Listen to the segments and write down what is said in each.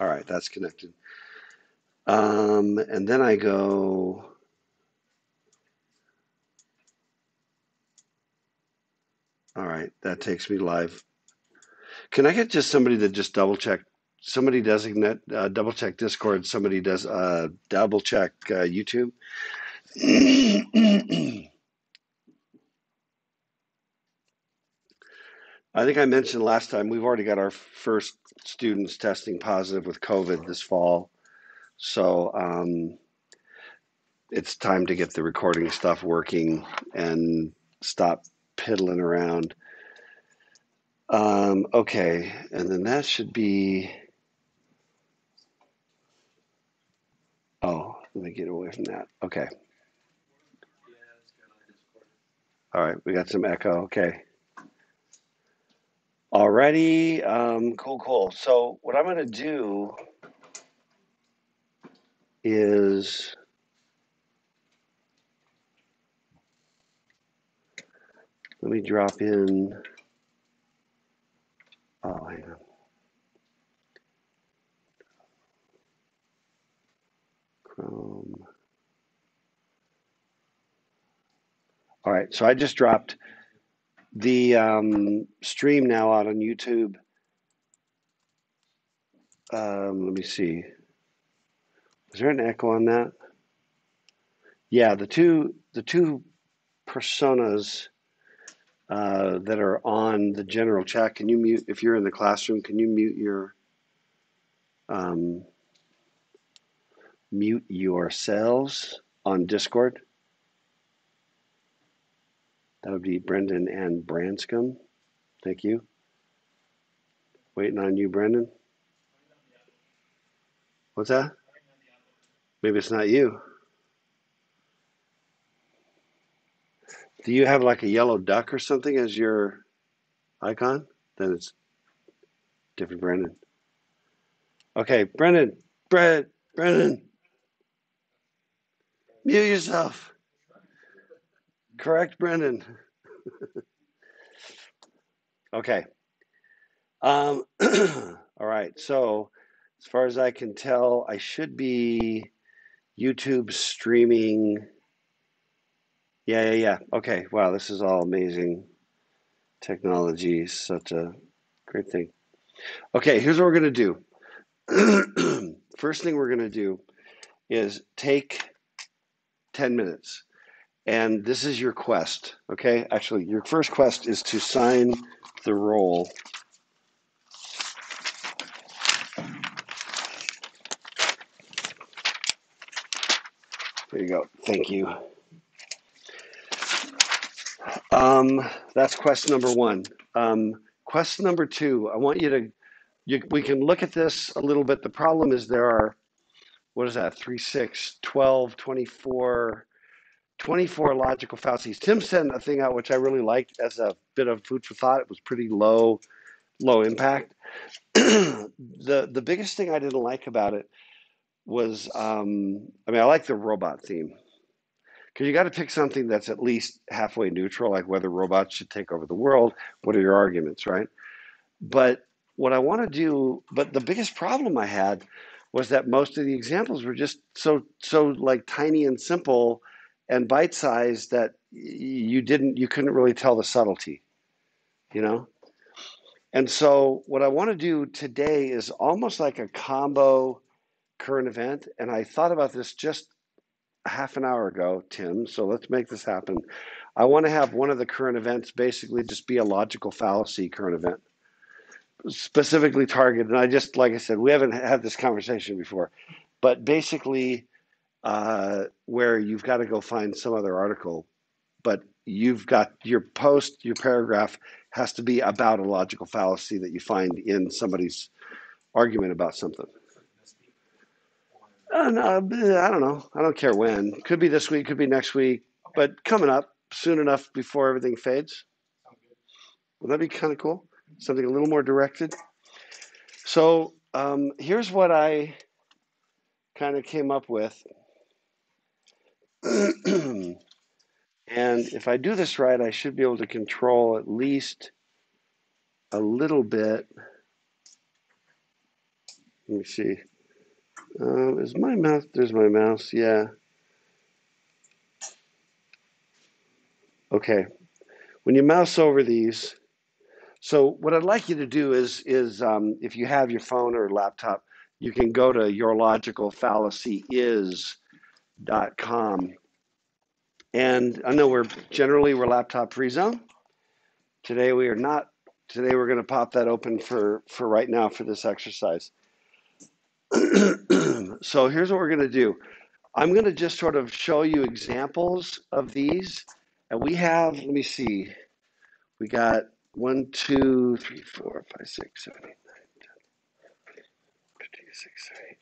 All right, that's connected. Um, and then I go, all right, that takes me live. Can I get just somebody to just double check? Somebody designate, uh, double check Discord. Somebody does uh, double check uh, YouTube. I think I mentioned last time we've already got our first students testing positive with COVID this fall. So um, it's time to get the recording stuff working and stop piddling around. Um, okay, and then that should be. Oh, let me get away from that. Okay. All right, we got some echo. Okay. Alrighty. Um, cool, cool. So what I'm going to do is let me drop in. Oh, hang on. Chrome. All right. So I just dropped the um, stream now out on YouTube. Um, let me see. Is there an echo on that? Yeah, the two the two personas uh, that are on the general chat. Can you mute if you're in the classroom? Can you mute your um, mute yourselves on Discord? That would be Brendan and Branscombe. Thank you. Waiting on you, Brendan. What's that? Maybe it's not you. Do you have like a yellow duck or something as your icon? Then it's different Brendan. Okay, Brendan, Brett, Brendan, mute yourself. Correct, Brendan. okay. Um, all right. So, as far as I can tell, I should be YouTube streaming. Yeah, yeah, yeah. Okay. Wow, this is all amazing technology. Such a great thing. Okay, here's what we're going to do. First thing we're going to do is take 10 minutes. And this is your quest, okay? Actually, your first quest is to sign the roll. There you go. Thank you. Um, that's quest number one. Um, quest number two, I want you to, you, we can look at this a little bit. The problem is there are, what is that, 3, 6, 12, 24, 24 logical fallacies. Tim sent a thing out which I really liked as a bit of food for thought. It was pretty low, low impact. the the biggest thing I didn't like about it was, um, I mean, I like the robot theme because you got to pick something that's at least halfway neutral, like whether robots should take over the world. What are your arguments, right? But what I want to do, but the biggest problem I had was that most of the examples were just so so like tiny and simple and bite sized that you didn't you couldn't really tell the subtlety, you know. And so what I want to do today is almost like a combo current event, and I thought about this just half an hour ago, Tim. So let's make this happen. I want to have one of the current events basically just be a logical fallacy current event, specifically targeted. And I just, like I said, we haven't had this conversation before, but basically, uh, where you've got to go find some other article, but you've got your post, your paragraph has to be about a logical fallacy that you find in somebody's argument about something. Uh, no, I don't know. I don't care when. Could be this week, could be next week, but coming up soon enough before everything fades. Would that be kind of cool? Something a little more directed. So um, here's what I kind of came up with. and if I do this right, I should be able to control at least a little bit Let me see. Uh, is my mouse? There's my mouse. Yeah. Okay. When you mouse over these, so what I'd like you to do is is um, if you have your phone or laptop, you can go to yourlogicalfallacyis.com. And I know we're generally we're laptop free zone. Today we are not. Today we're going to pop that open for for right now for this exercise. so here's what we're going to do. I'm going to just sort of show you examples of these. And we have, let me see, we got one, two, three, four, five, six, seven, eight, nine, 10, 15, 16, 18,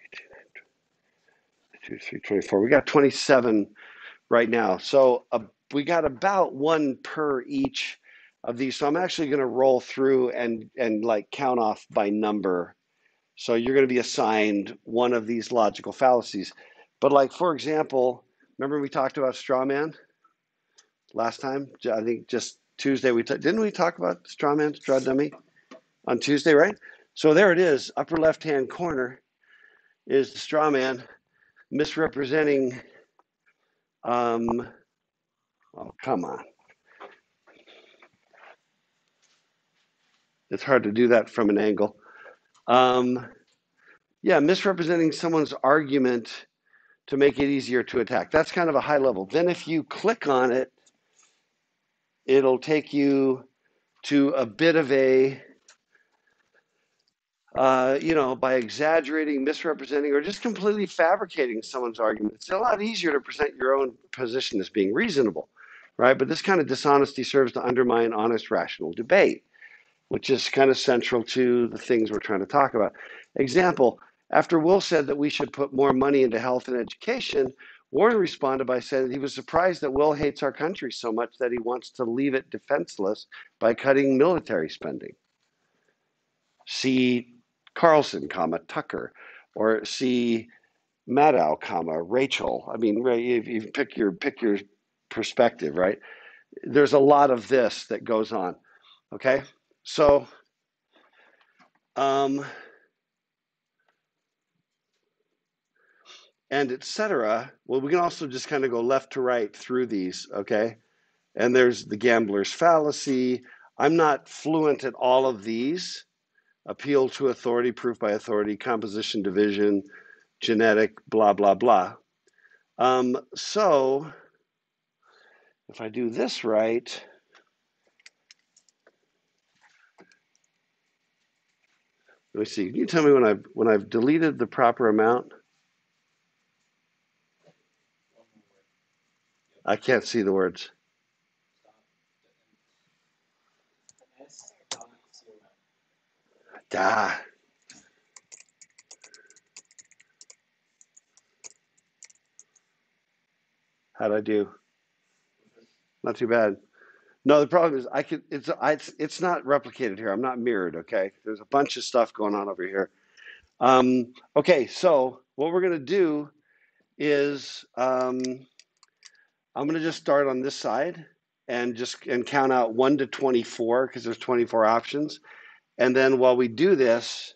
19, 20, 24. We got 27 right now. So uh, we got about one per each of these. So I'm actually going to roll through and, and like count off by number so you're going to be assigned one of these logical fallacies. But like for example, remember we talked about straw man last time? I think just Tuesday we t- didn't we talk about straw man, straw dummy on Tuesday, right? So there it is, upper left hand corner is the straw man misrepresenting. Um, oh come on, it's hard to do that from an angle. Um, yeah, misrepresenting someone's argument to make it easier to attack. That's kind of a high level. Then if you click on it, it'll take you to a bit of a, uh, you know, by exaggerating, misrepresenting, or just completely fabricating someone's argument. It's a lot easier to present your own position as being reasonable, right? But this kind of dishonesty serves to undermine honest, rational debate which is kind of central to the things we're trying to talk about. Example, after Will said that we should put more money into health and education, Warren responded by saying he was surprised that Will hates our country so much that he wants to leave it defenseless by cutting military spending. See Carlson, comma Tucker, or see Maddow, comma Rachel. I mean, you pick your pick your perspective, right? There's a lot of this that goes on. Okay, so, um, and etc. Well, we can also just kind of go left to right through these, okay? And there's the gambler's fallacy. I'm not fluent at all of these. Appeal to authority, proof by authority, composition, division, genetic, blah, blah, blah. Um, so if I do this right, Let me see. Can you tell me when I've when I've deleted the proper amount? I can't see the words. Ah. How'd I do? Not too bad. No, the problem is I could. It's it's it's not replicated here. I'm not mirrored. Okay, there's a bunch of stuff going on over here. Um, okay, so what we're gonna do is um, I'm gonna just start on this side and just and count out one to 24 because there's 24 options, and then while we do this,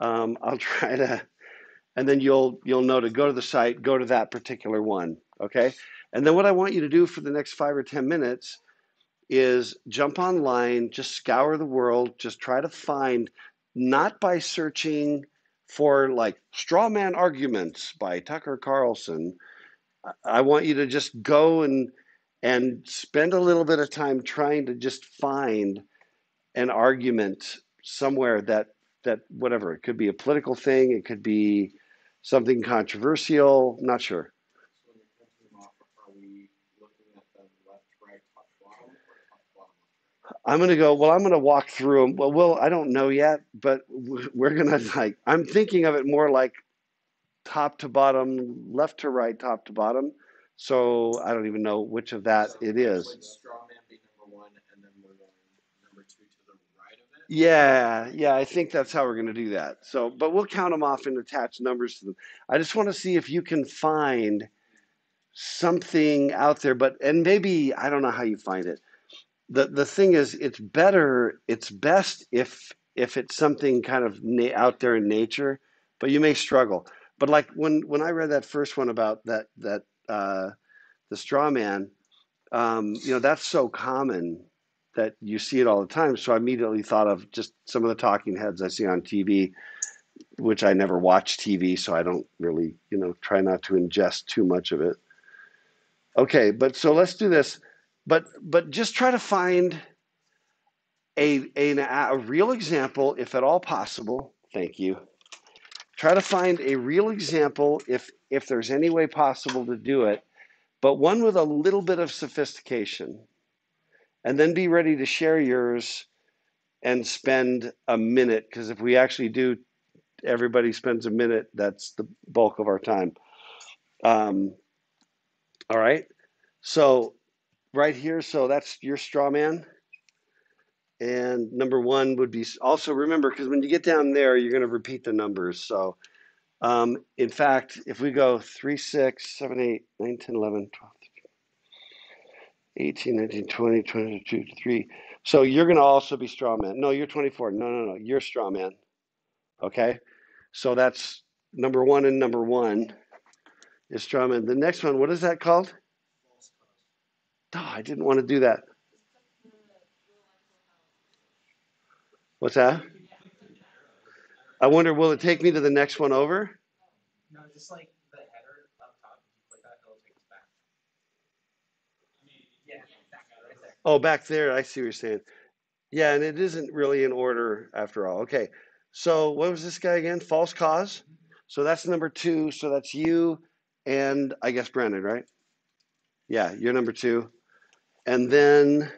um, I'll try to, and then you'll you'll know to go to the site, go to that particular one. Okay, and then what I want you to do for the next five or ten minutes is jump online, just scour the world, just try to find, not by searching for like straw man arguments by Tucker Carlson. I want you to just go and and spend a little bit of time trying to just find an argument somewhere that that whatever it could be a political thing, it could be something controversial, not sure. I'm going to go, well, I'm going to walk through them. Well, well, I don't know yet, but we're going to like, I'm thinking of it more like top to bottom, left to right, top to bottom. So I don't even know which of that so it is. straw man be number one, and then we're going number two to the right of it? Yeah, yeah, I think that's how we're going to do that. So, but we'll count them off and attach numbers to them. I just want to see if you can find something out there, but, and maybe, I don't know how you find it the the thing is it's better it's best if if it's something kind of na- out there in nature but you may struggle. But like when when I read that first one about that that uh, the straw man, um, you know, that's so common that you see it all the time. So I immediately thought of just some of the talking heads I see on TV, which I never watch TV, so I don't really, you know, try not to ingest too much of it. Okay, but so let's do this. But but just try to find a a, a real example, if at all possible. Thank you. Try to find a real example, if if there's any way possible to do it, but one with a little bit of sophistication, and then be ready to share yours and spend a minute. Because if we actually do, everybody spends a minute. That's the bulk of our time. Um, all right. So right here, so that's your straw man. And number one would be also remember, because when you get down there, you're going to repeat the numbers. So, um, in fact, if we go 3, 6, 7, 8, 9, 10, 11, 12, 18, 19, 20, 22, 3. So you're going to also be straw man. No, you're 24. No, no, no. You're straw man. Okay. So that's number one and number one is straw man. The next one, what is that called? Oh, I didn't want to do that. What's that? I wonder, will it take me to the next one over? No, just like the header up top, if you click that, it'll take us back. Yeah, that guy right there. Oh, back there. I see what you're saying. Yeah, and it isn't really in order after all. Okay. So what was this guy again? False cause. So that's number two. So that's you and I guess Brandon, right? Yeah, you're number two. And then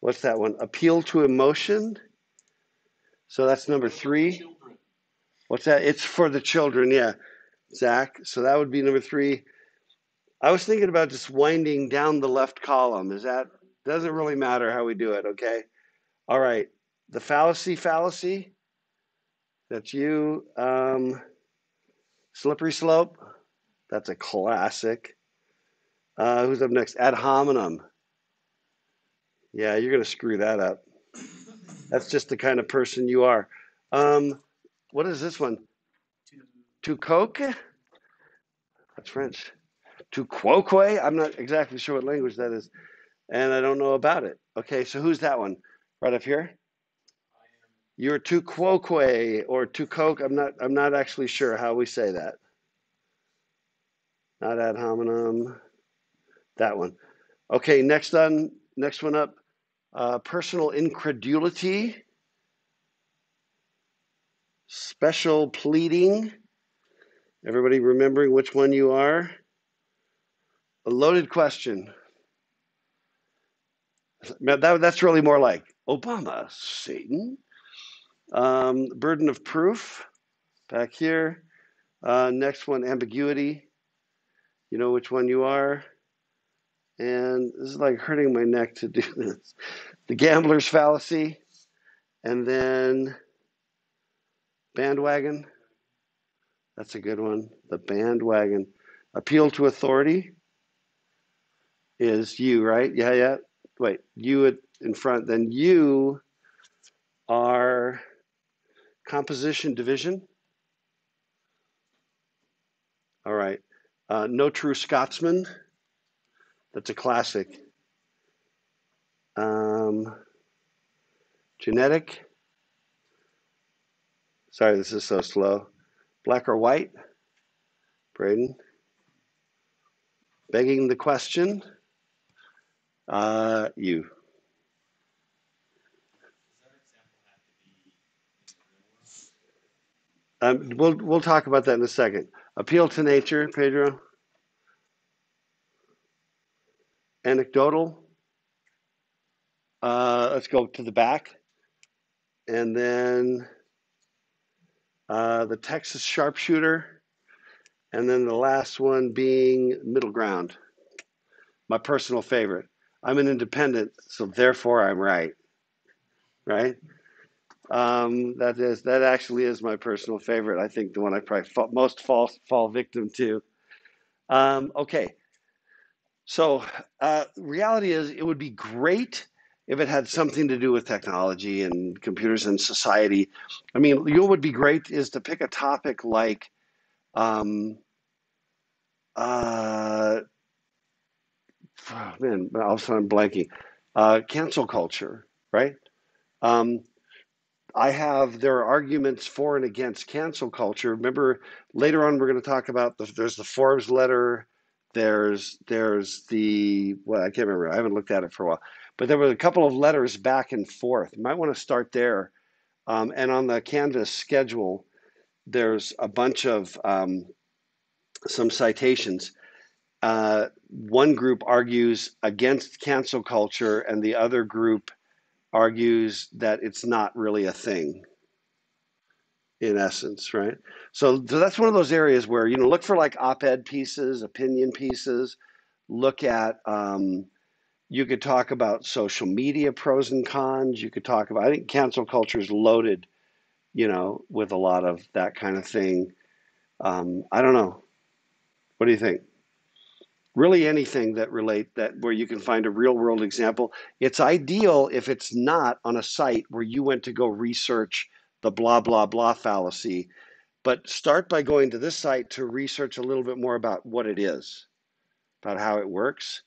what's that one? Appeal to emotion. So that's number three. What's that? It's for the children. Yeah, Zach. So that would be number three. I was thinking about just winding down the left column. Is that doesn't really matter how we do it, okay? All right. The fallacy fallacy. That's you. Um, slippery slope. That's a classic. Uh, who's up next? Ad hominem. Yeah, you're gonna screw that up. That's just the kind of person you are. Um, what is this one? To coke? That's French. Tu quoque? I'm not exactly sure what language that is, and I don't know about it. Okay, so who's that one? Right up here. You're tu quoque or to coke. I'm not. I'm not actually sure how we say that. Not ad hominem. That one. Okay, next on. Next one up. Uh, personal incredulity. Special pleading. Everybody remembering which one you are? A loaded question. That, that's really more like Obama, Satan. Um, burden of proof, back here. Uh, next one, ambiguity. You know which one you are. And this is like hurting my neck to do this. The gambler's fallacy. And then bandwagon. That's a good one. The bandwagon. Appeal to authority is you, right? Yeah, yeah. Wait, you in front. Then you are composition division. All right. Uh, no true Scotsman. That's a classic. Um, genetic. Sorry, this is so slow. Black or white? Braden. Begging the question. Uh, you. Um, we'll we'll talk about that in a second. Appeal to nature, Pedro. Anecdotal. Uh, let's go to the back, and then uh, the Texas sharpshooter, and then the last one being middle ground. My personal favorite. I'm an independent, so therefore I'm right. Right? Um, that is that actually is my personal favorite. I think the one I probably fall, most fall fall victim to. Um, okay, so uh, reality is it would be great if it had something to do with technology and computers and society. I mean, you would be great is to pick a topic like, um, uh, oh, man, all of a sudden I'm blanking, uh, cancel culture, right? Um, I have there are arguments for and against cancel culture. Remember, later on we're going to talk about the, there's the Forbes letter. There's there's the well I can't remember. I haven't looked at it for a while, but there were a couple of letters back and forth. You might want to start there. Um, and on the Canvas schedule, there's a bunch of um, some citations. Uh, one group argues against cancel culture, and the other group argues that it's not really a thing in essence, right? So, so that's one of those areas where you know look for like op-ed pieces, opinion pieces. Look at um, you could talk about social media pros and cons. You could talk about I think cancel culture is loaded, you know, with a lot of that kind of thing. Um, I don't know. What do you think? Really anything that relate that where you can find a real world example. It's ideal if it's not on a site where you went to go research the blah blah blah fallacy. But start by going to this site to research a little bit more about what it is about how it works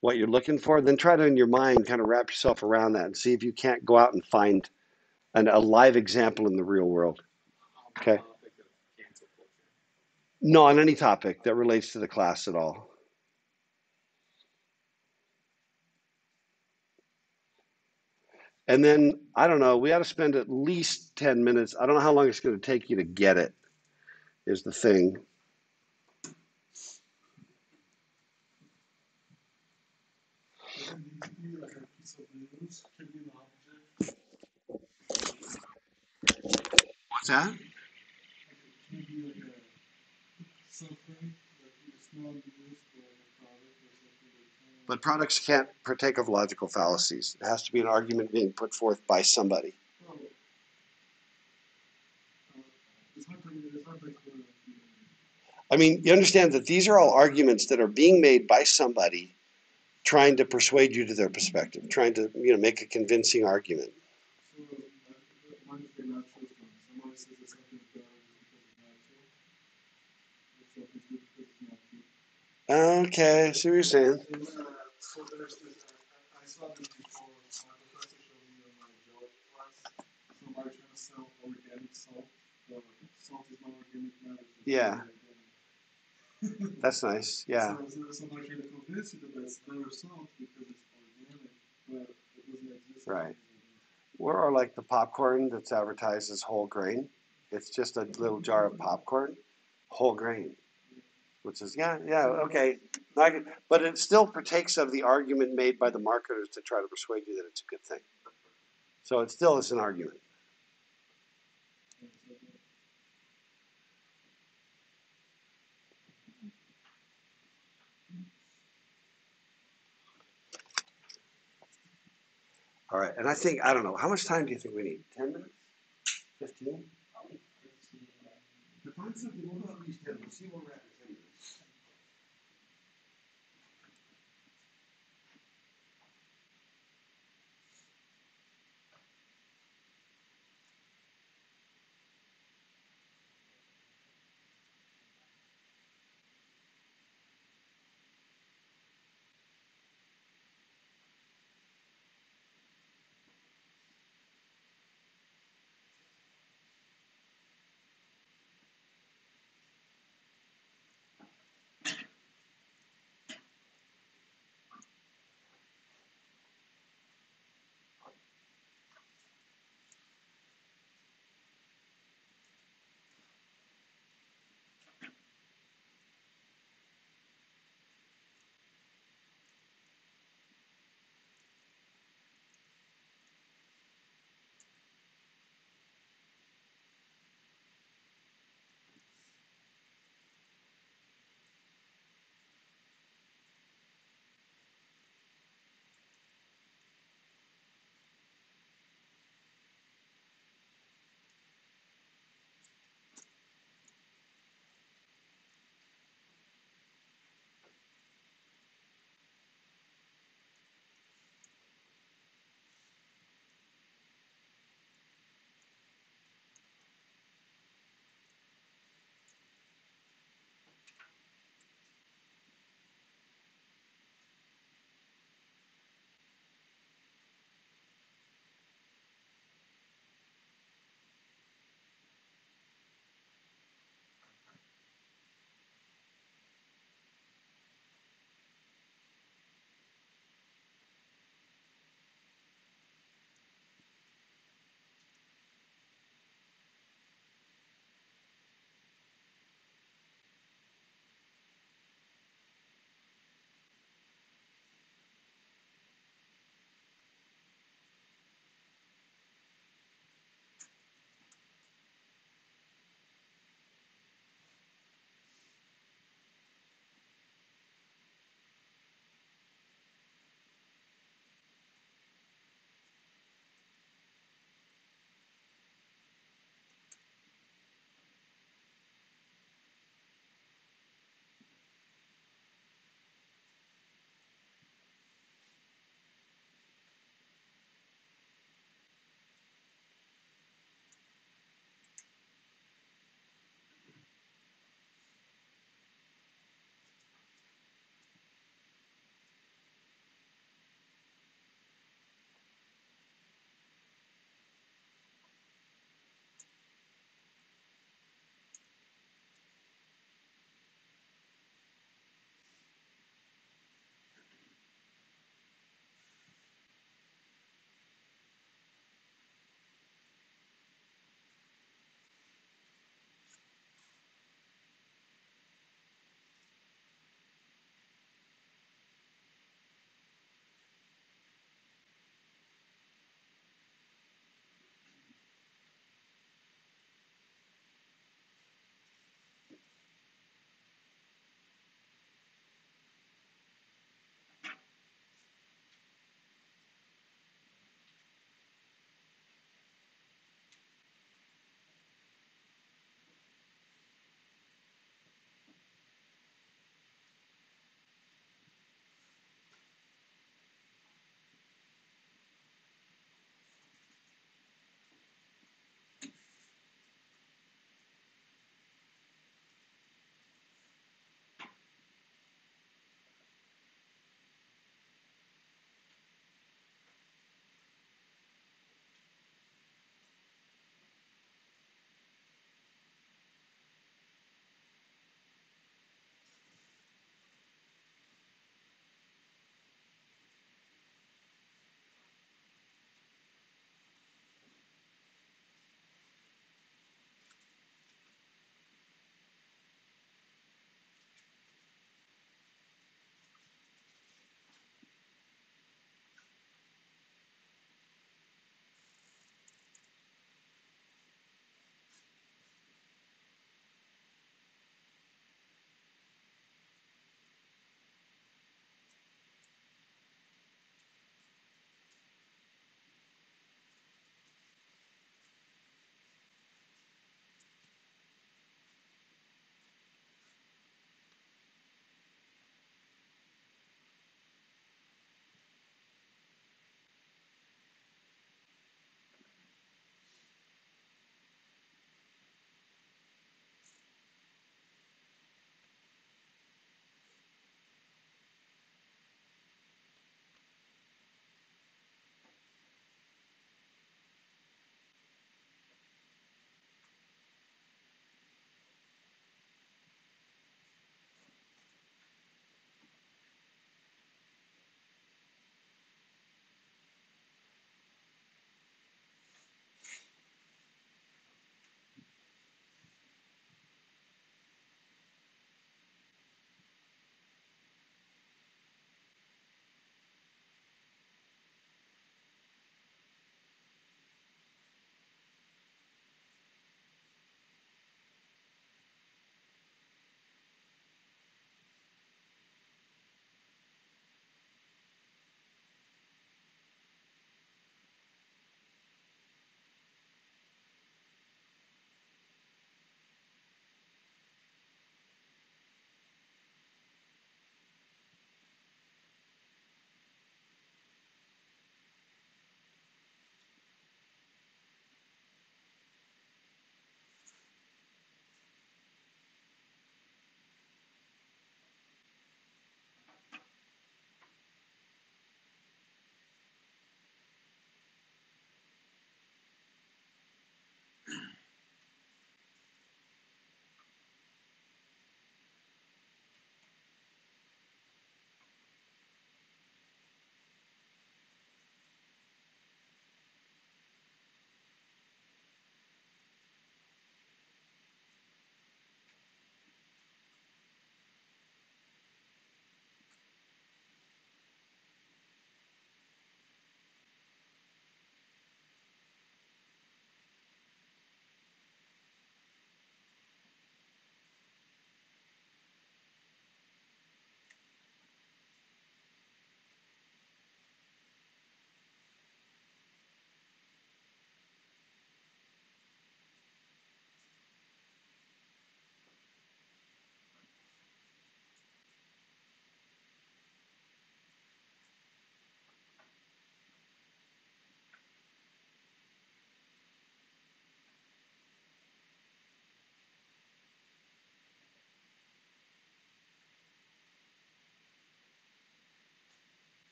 what you're looking for then try to in your mind kind of wrap yourself around that and see if you can't go out and find an, a live example in the real world okay? No on any topic that relates to the class at all And then I don't know, we ought to spend at least 10 minutes. I don't know how long it's going to take you to get it, is the thing. What's that? But products can't partake of logical fallacies. It has to be an argument being put forth by somebody. I mean, you understand that these are all arguments that are being made by somebody trying to persuade you to their perspective, trying to, you know, make a convincing argument. Okay, see what you're saying. So there's this, I, I saw this before, uh, the professor showed me on my geology class. Somebody trying to sell organic salt. The salt is not organic matter. Yeah. That's nice. Yeah. So, so somebody trying to convince you that that's their salt because it's organic, but it doesn't exist. Right. Or like the popcorn that's advertised as whole grain. It's just a little jar of popcorn, whole grain which is yeah, yeah, okay. But it still partakes of the argument made by the marketers to try to persuade you that it's a good thing. So it still is an argument. All right, and I think I don't know how much time do you think we need? Ten minutes? Fifteen? Define something. We'll at least ten. We'll see where we're at.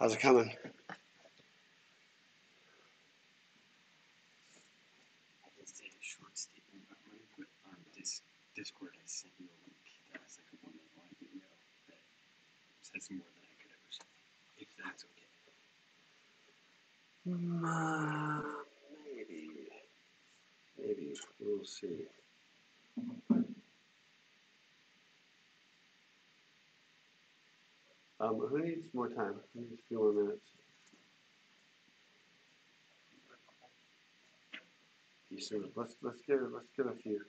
How's it coming? I can say a short statement about mine, but on this Discord I sent you a link that has like a one line video that says more than I could ever say. If that's okay. Uh, maybe. Maybe. We'll see. Um, more time? Needs a few more minutes? You soon. Let's let's get let's get a few.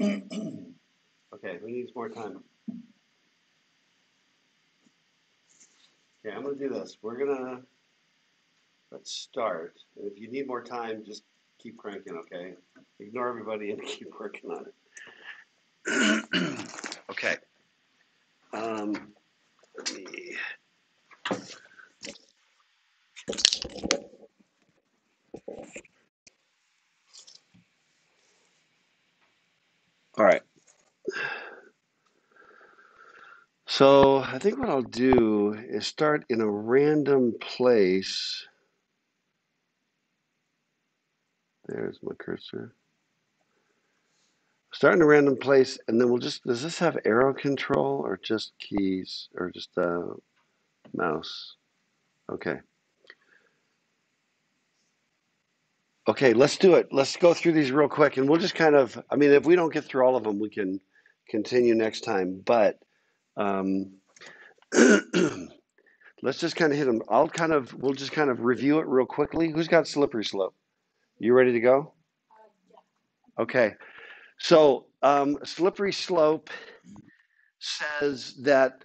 Okay, who needs more time? Okay, I'm gonna do this. We're gonna let's start. And if you need more time, just keep cranking, okay? Ignore everybody and keep working on it. okay. Um, So I think what I'll do is start in a random place. There's my cursor. Start in a random place, and then we'll just, does this have arrow control or just keys or just a mouse? Okay. Okay, let's do it. Let's go through these real quick, and we'll just kind of, I mean, if we don't get through all of them, we can continue next time. But um, let's just kind of hit them. I'll kind of, we'll just kind of review it real quickly. Who's got slippery slope? You ready to go? Okay. So, um, slippery slope says that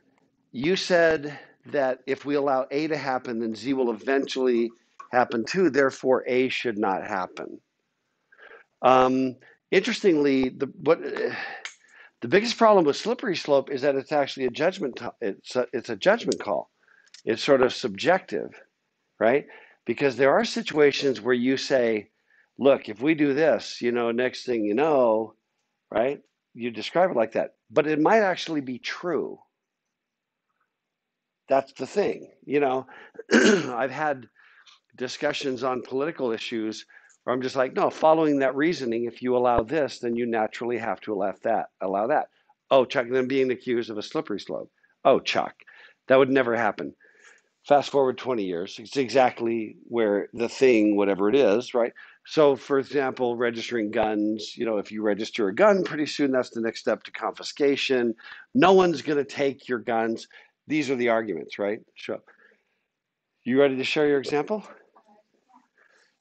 you said that if we allow A to happen, then Z will eventually happen too. Therefore, A should not happen. Um, interestingly, the what the biggest problem with slippery slope is that it's actually a judgment. It's a, it's a judgment call. It's sort of subjective, right? Because there are situations where you say, "Look, if we do this, you know, next thing you know, right? You describe it like that, but it might actually be true. That's the thing, you know. I've had discussions on political issues Or I'm just like, no, following that reasoning, if you allow this, then you naturally have to allow that. Allow that. Oh, Chuck, then being accused of a slippery slope. Oh, Chuck, that would never happen. Fast forward 20 years, it's exactly where the thing, whatever it is, right? So, for example, registering guns, you know, if you register a gun, pretty soon that's the next step to confiscation. No one's going to take your guns. These are the arguments, right? Sure. You ready to share your example?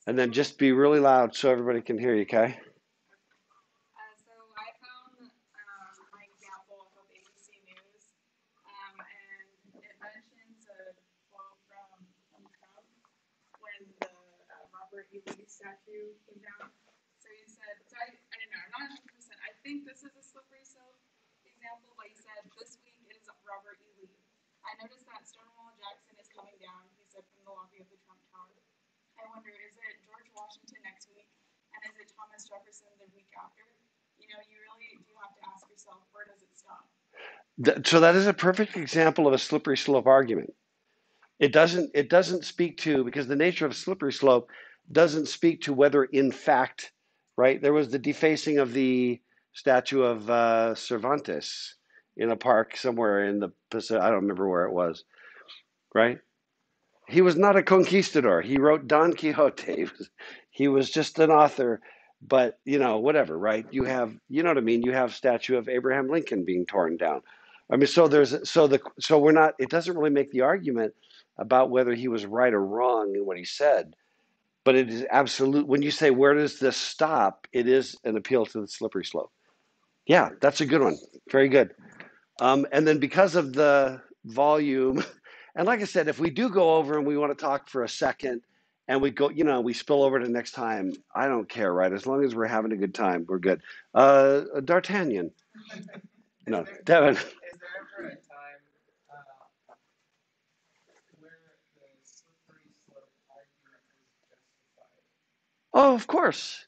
And then just be really loud so everybody can hear you, okay? Uh, so I found um, my example of ABC News, um, and it mentions a quote from, from Trump when the uh, Robert E. Lee statue came down. So he said, so I, I don't know, I'm not 100%. I think this is a slippery slope example, but he said, this week it is Robert E. Lee. I noticed that Stonewall Jackson is coming down, he said, from the lobby of the Trump Tower. I wonder, is it George Washington next week? And is it Thomas Jefferson the week after? You know, you really do have to ask yourself, where does it stop? So that is a perfect example of a slippery slope argument. It doesn't it doesn't speak to because the nature of slippery slope doesn't speak to whether in fact, right? There was the defacing of the statue of uh, Cervantes in a park somewhere in the Pacific. I don't remember where it was, right? He was not a conquistador. He wrote Don Quixote. He was, just an author, but you know, whatever, right? You have, you know what I mean? You have statue of Abraham Lincoln being torn down. I mean, so there's so the so we're not. It doesn't really make the argument about whether he was right or wrong in what he said, but it is absolute. When you say where does this stop, it is an appeal to the slippery slope. Yeah, that's a good one. Very good. Um, and then because of the volume, and like I said, if we do go over and we want to talk for a second and we go, you know, we spill over to next time, I don't care, right? As long as we're having a good time, we're good. Uh, D'Artagnan. No, there- Devin. Is there ever a time, uh, where the slippery slope argument is justified? Oh, of course.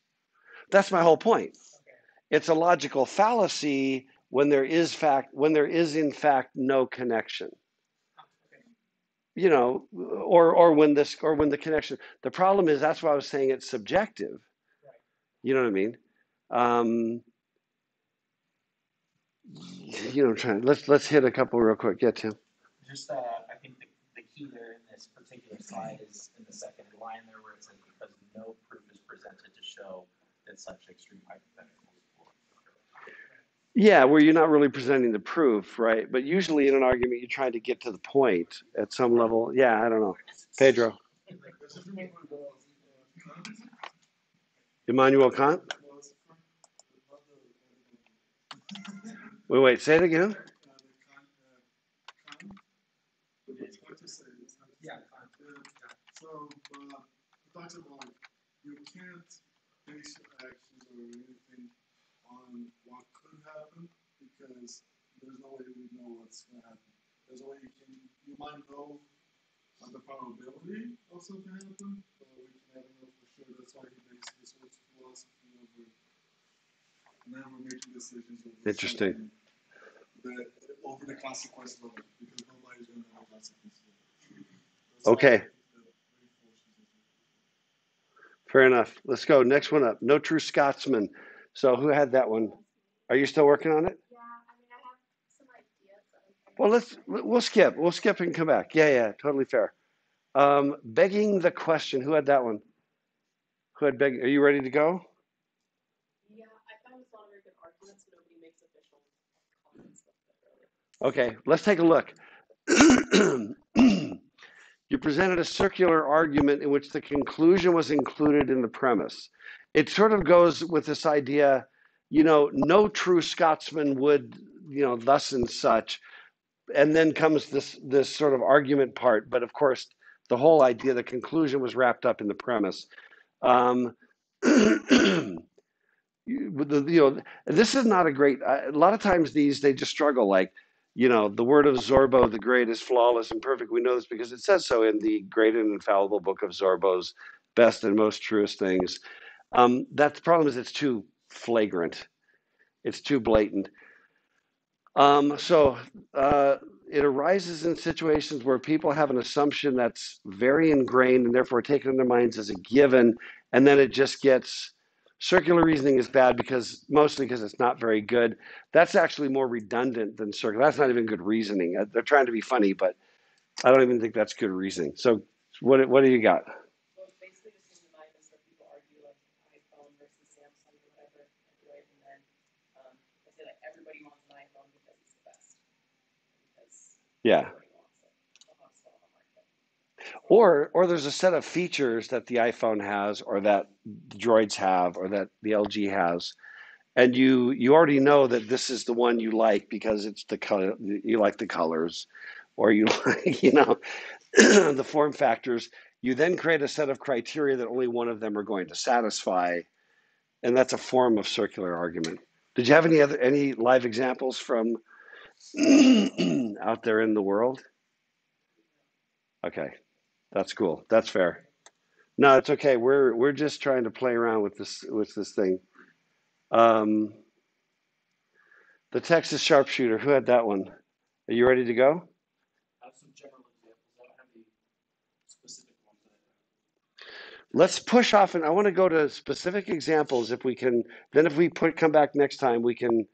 That's my whole point. Okay, It's a logical fallacy when there is fact when there is in fact no connection. You know, or or when this or when the connection. The problem is that's why I was saying it's subjective. You know what I mean? Um, you know, trying. Let's let's hit a couple real quick. Yeah, Tim. Just, uh, I think the, the key there in this particular slide is in the second line there where it says because no proof is presented to show that such extreme occur. Yeah, where you're not really presenting the proof, right? But usually in an argument, you're trying to get to the point at some level. Yeah, I don't know. Pedro, Immanuel Kant. Wait, wait. Say it again. So, uh, about you can't base your actions happen because there's no way we know what's gonna happen. There's a way you can, you might know uh, the probability of something happen, but we can never know for sure. That's why he makes this whole philosophy never making decisions over Interesting. That over the consequences of it, because nobody's know the consequences. of. That's Okay. that reinforces it. Fair enough. Let's go. Next one up. No true Scotsman. So who had that one? Are you still working on it? Yeah, I mean, I have some ideas. Well, let's we'll skip. We'll skip and come back. Yeah, yeah, totally fair. Um, begging the question. Who had that one? Who had beg? Are you ready to go? Yeah, I found it's not a very good argument, so nobody makes official comments of. Okay, let's take a look. you presented a circular argument in which the conclusion was included in the premise. It sort of goes with this idea, you know, no true Scotsman would, you know, thus and such. And then comes this this sort of argument part, but of course, the whole idea, the conclusion was wrapped up in the premise. Um, you know, this is not a great. A lot of times these they just struggle like you know, the word of Zorbo the Great is flawless and perfect. We know this because it says so in the great and infallible book of Zorbo's best and most truest things. Um, the problem is it's too flagrant, it's too blatant. Um, so uh, it arises in situations where people have an assumption that's very ingrained and therefore taken in their minds as a given, and then it just gets circular reasoning is bad because mostly because it's not very good. That's actually more redundant than circular. That's not even good reasoning. Uh, They're trying to be funny, but I don't even think that's good reasoning. So what what do you got? Well, it's basically just in the mind is where people argue like iPhone versus Samsung or whatever, Android, and then, um, I say like everybody wants an iPhone because it's the best. Because Yeah. everybody wants it. The hustle on the market. Or or there's a set of features that the iPhone has or that the Droids have or that the LG has. And you you already know that this is the one you like because it's the color you like the colors or you like, you know, the form factors. You then create a set of criteria that only one of them are going to satisfy, and that's a form of circular argument. Did you have any other any live examples from out there in the world? Okay. That's cool. That's fair. No, it's okay. We're we're just trying to play around with this with this thing. Um, the Texas sharpshooter. Who had that one? Are you ready to go? Let's push off, and I want to go to specific examples if we can. Then, if we put come back next time, we can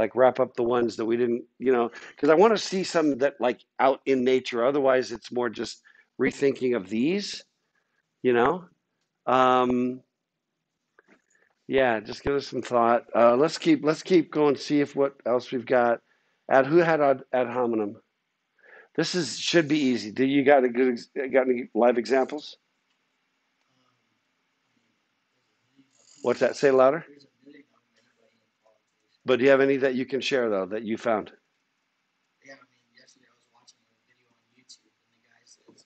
like wrap up the ones that we didn't, you know, because I want to see some that like out in nature. Otherwise, it's more just rethinking of these, you know. Um, Yeah, just give us some thought. Uh, let's keep let's keep going. See if what else we've got. At who had ad, ad hominem? This is should be easy. Do you got a good got any live examples? What's that? Say louder. But do you have any that you can share though that you found? Yeah, I mean, yesterday I was watching a video on YouTube, and the guy says we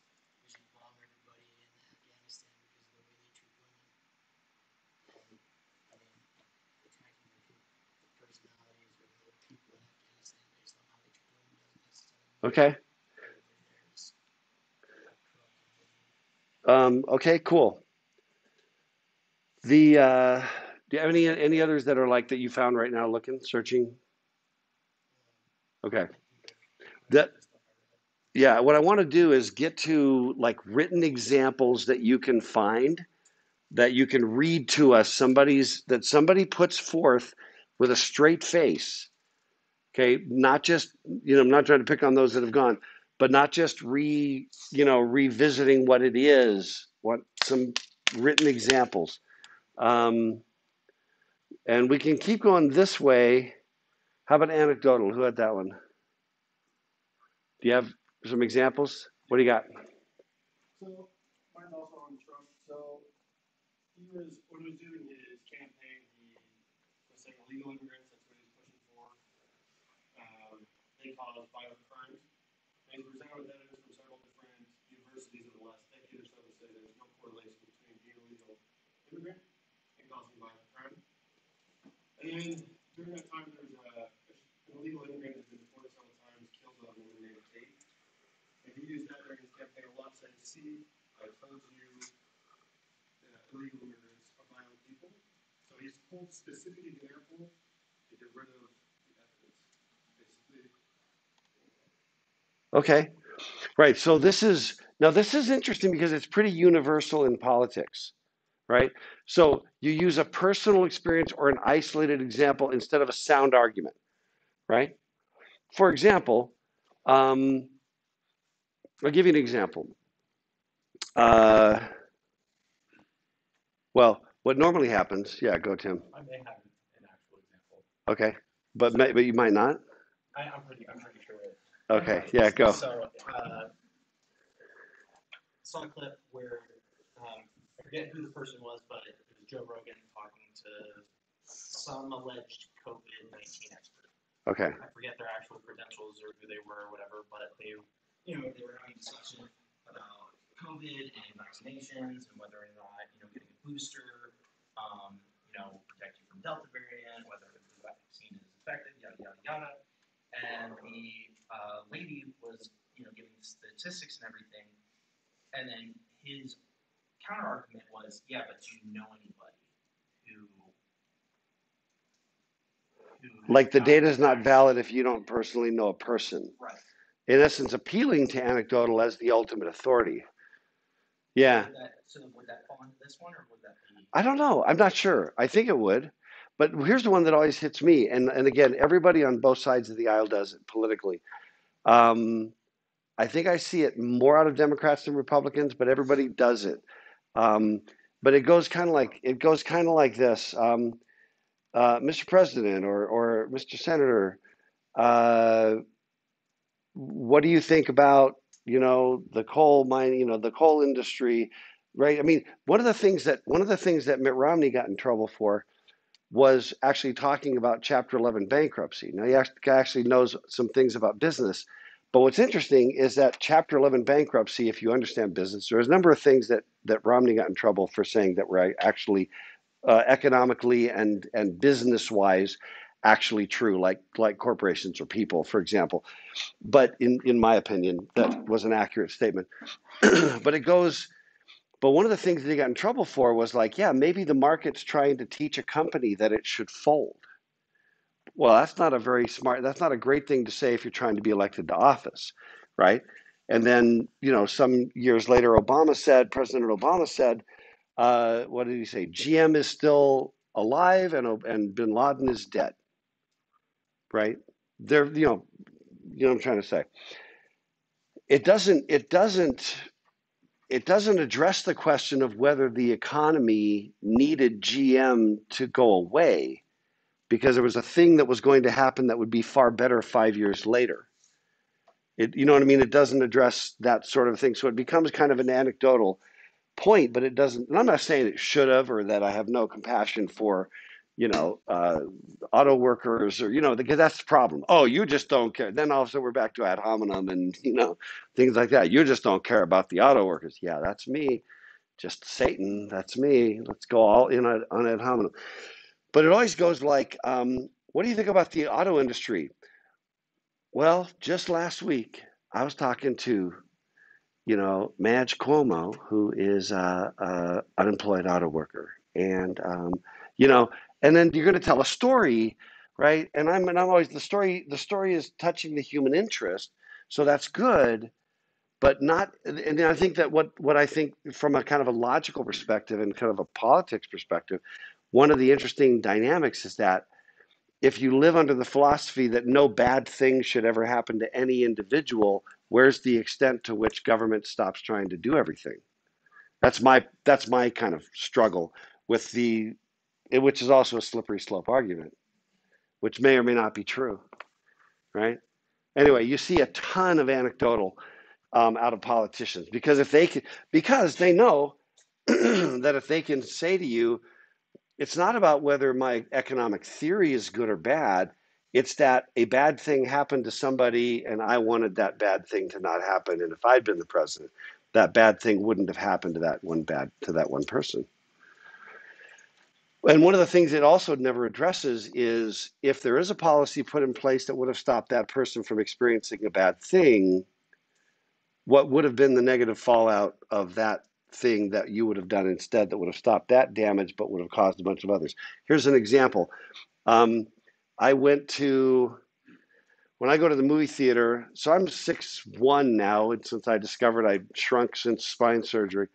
should bomb everybody in Afghanistan because of the way they treat women. And, I mean, the personalities of the people in Afghanistan based on how they treat women doesn't necessarily Okay. everybody there is corrupt and evil. Um, okay. Cool. The uh, do you have any any others that are like that you found right now? Looking, searching. Okay. That yeah. What I want to do is get to like written examples that you can find that you can read to us. Somebody's that somebody puts forth with a straight face. Okay, not just you know. I'm not trying to pick on those that have gone, but not just re you know revisiting what it is. What some written examples. Um, and we can keep going this way. How about anecdotal? Who had that one? Do you have some examples? What do you got? So, also on Trump. So, he was, when he was doing his campaign, he was saying illegal immigrants, that's what he was pushing for. Um, they cause violent crimes. And he presented with evidence from several different universities in the last decade or so to say there's no correlation between being a legal immigrant and causing violent crime. And then during that time, there was a, uh, an illegal immigrant who's been deported several times, killed a woman named Kate. And he used that during his campaign a lot, saying, see, I told you that illegal immigrants are violent people. So he's pulled specific example to get rid of the evidence, basically. Okay, right. So this is now this is interesting because it's pretty universal in politics, right? So you use a personal experience or an isolated example instead of a sound argument, right? For example, um, I'll give you an example. Uh, well, what normally happens, yeah, go Tim. I may have an actual example. Okay, but may, but you might not. I, I'm pretty, I'm pretty sure it. Okay, yeah, go. So, uh, saw a clip where, forget who the person was, but it was Joe Rogan talking to some alleged COVID nineteen expert. Okay, I forget their actual credentials or who they were or whatever, but they, you know, they were having a discussion about COVID and vaccinations and whether or not, you know, getting a booster, um, you know, protect you from Delta variant, whether the vaccine is effective, yada, yada, yada. And the, uh, lady was, you know, giving statistics and everything. And then his counter argument was, yeah, but do you know anybody who, who like the data is not valid if you don't personally know a person. Right. In essence, appealing to anecdotal as the ultimate authority. Yeah, That, so would that fall into this one, or would that be? I don't know. I'm not sure. I think it would. But here's the one that always hits me. And, and again, everybody on both sides of the aisle does it politically. Um, I think I see it more out of Democrats than Republicans, but everybody does it. Um, but it goes kind of like it goes kind of like this, um, uh, Mr. President or or Mr. Senator. Uh, what do you think about you know the coal mine, you know the coal industry, right? I mean, one of the things that one of the things that Mitt Romney got in trouble for was actually talking about Chapter 11 bankruptcy. Now he actually knows some things about business, but what's interesting is that Chapter 11 bankruptcy, if you understand business, there's a number of things that, that Romney got in trouble for saying that were actually uh, economically and, and business wise actually true, like, like corporations or people, for example. But in, in my opinion, that was an accurate statement. but it goes, but one of the things that he got in trouble for was like, yeah, maybe the market's trying to teach a company that it should fold. Well, that's not a very smart, that's not a great thing to say if you're trying to be elected to office, right? And then, you know, some years later, Obama said, President Obama said, uh, what did he say? GM is still alive and, and bin Laden is dead, right? They're, you know, you know what I'm trying to say. It doesn't, it doesn't, it doesn't address the question of whether the economy needed GM to go away because there was a thing that was going to happen that would be far better five years later. It, you know what I mean? It doesn't address that sort of thing. So it becomes kind of an anecdotal point, but it doesn't. And I'm not saying it should have or that I have no compassion for, you know, uh, auto workers or, you know, because that's the problem. Oh, you just don't care. Then all of a sudden we're back to ad hominem and, you know, things like that. You just don't care about the auto workers. Yeah, that's me. Just Satan. That's me. Let's go all in on, on ad hominem. But it always goes like, um, what do you think about the auto industry? Well, just last week, I was talking to, you know, Madge Cuomo, who is a, a unemployed auto worker, and um, you know, and then you're going to tell a story, right? And I'm and I'm always the story. The story is touching the human interest, so that's good, but not. And I think that what what I think from a kind of a logical perspective and kind of a politics perspective, one of the interesting dynamics is that if you live under the philosophy that no bad thing should ever happen to any individual, where's the extent to which government stops trying to do everything? That's my that's my kind of struggle with the which is also a slippery slope argument, which may or may not be true, right? Anyway, you see a ton of anecdotal um, out of politicians because if they can, because they know that if they can say to you, it's not about whether my economic theory is good or bad. It's that a bad thing happened to somebody and I wanted that bad thing to not happen. And if I'd been the president, that bad thing wouldn't have happened to that one bad to that one person. And one of the things it also never addresses is if there is a policy put in place that would have stopped that person from experiencing a bad thing, what would have been the negative fallout of that thing that you would have done instead that would have stopped that damage but would have caused a bunch of others. Here's an example. Um, I went to, when I go to the movie theater, so I'm six one now, and since I discovered I've shrunk since spine surgery.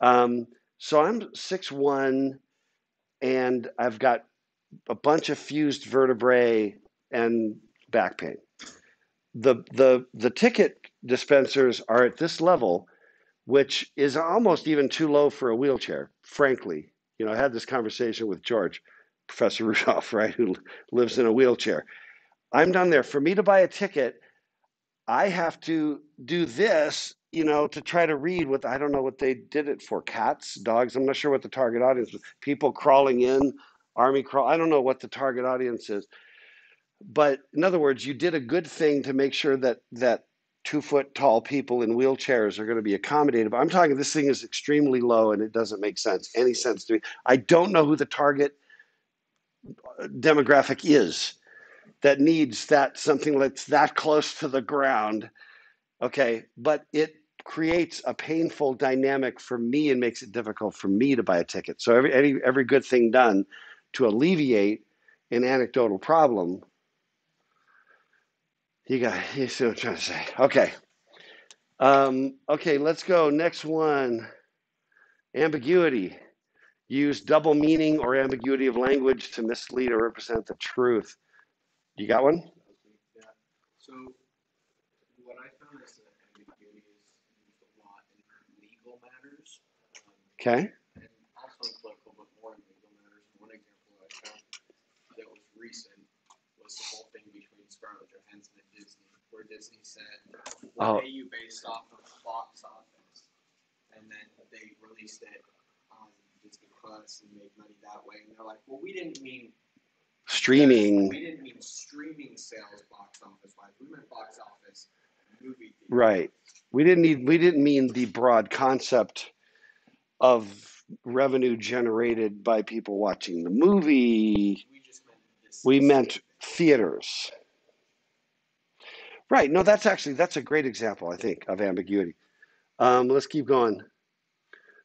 Um, so I'm six one, and I've got a bunch of fused vertebrae and back pain. The, the, the ticket dispensers are at this level which is almost even too low for a wheelchair, frankly. You know, I had this conversation with George, Professor Rudolph, right, who lives in a wheelchair. I'm down there. For me to buy a ticket, I have to do this, you know, to try to read what I don't know what they did it for cats, dogs. I'm not sure what the target audience was. People crawling in, army crawl. I don't know what the target audience is. But in other words, you did a good thing to make sure that that two foot tall people in wheelchairs are going to be accommodated. But I'm talking this thing is extremely low and it doesn't make sense, any sense to me. I don't know who the target uh, demographic is that needs that something that's that close to the ground. Okay, but it creates a painful dynamic for me and makes it difficult for me to buy a ticket. So every every, every good thing done to alleviate an anecdotal problem you got, you see what I'm trying to say. Okay. Um, okay, let's go. Next one. Ambiguity. Use double meaning or ambiguity of language to mislead or represent the truth. You got one? Yeah. So what I found is that ambiguity is used a lot in legal matters. Um, Okay. and also in political, but more in legal matters. One example that I found that was recent was the whole thing between Scarlett Johansson and Disney, where Disney said, Oh. "We'll pay you based off of box office," and then they released it on Disney Plus and made money that way. And they're like, "Well, we didn't mean Streaming. we didn't mean streaming sales box office wise. We meant box office movie theater. Right. We didn't need we didn't mean the broad concept of revenue generated by people watching the movie. We just meant. We meant theaters. Right. No, that's actually that's a great example, I think, of ambiguity. Um, let's keep going.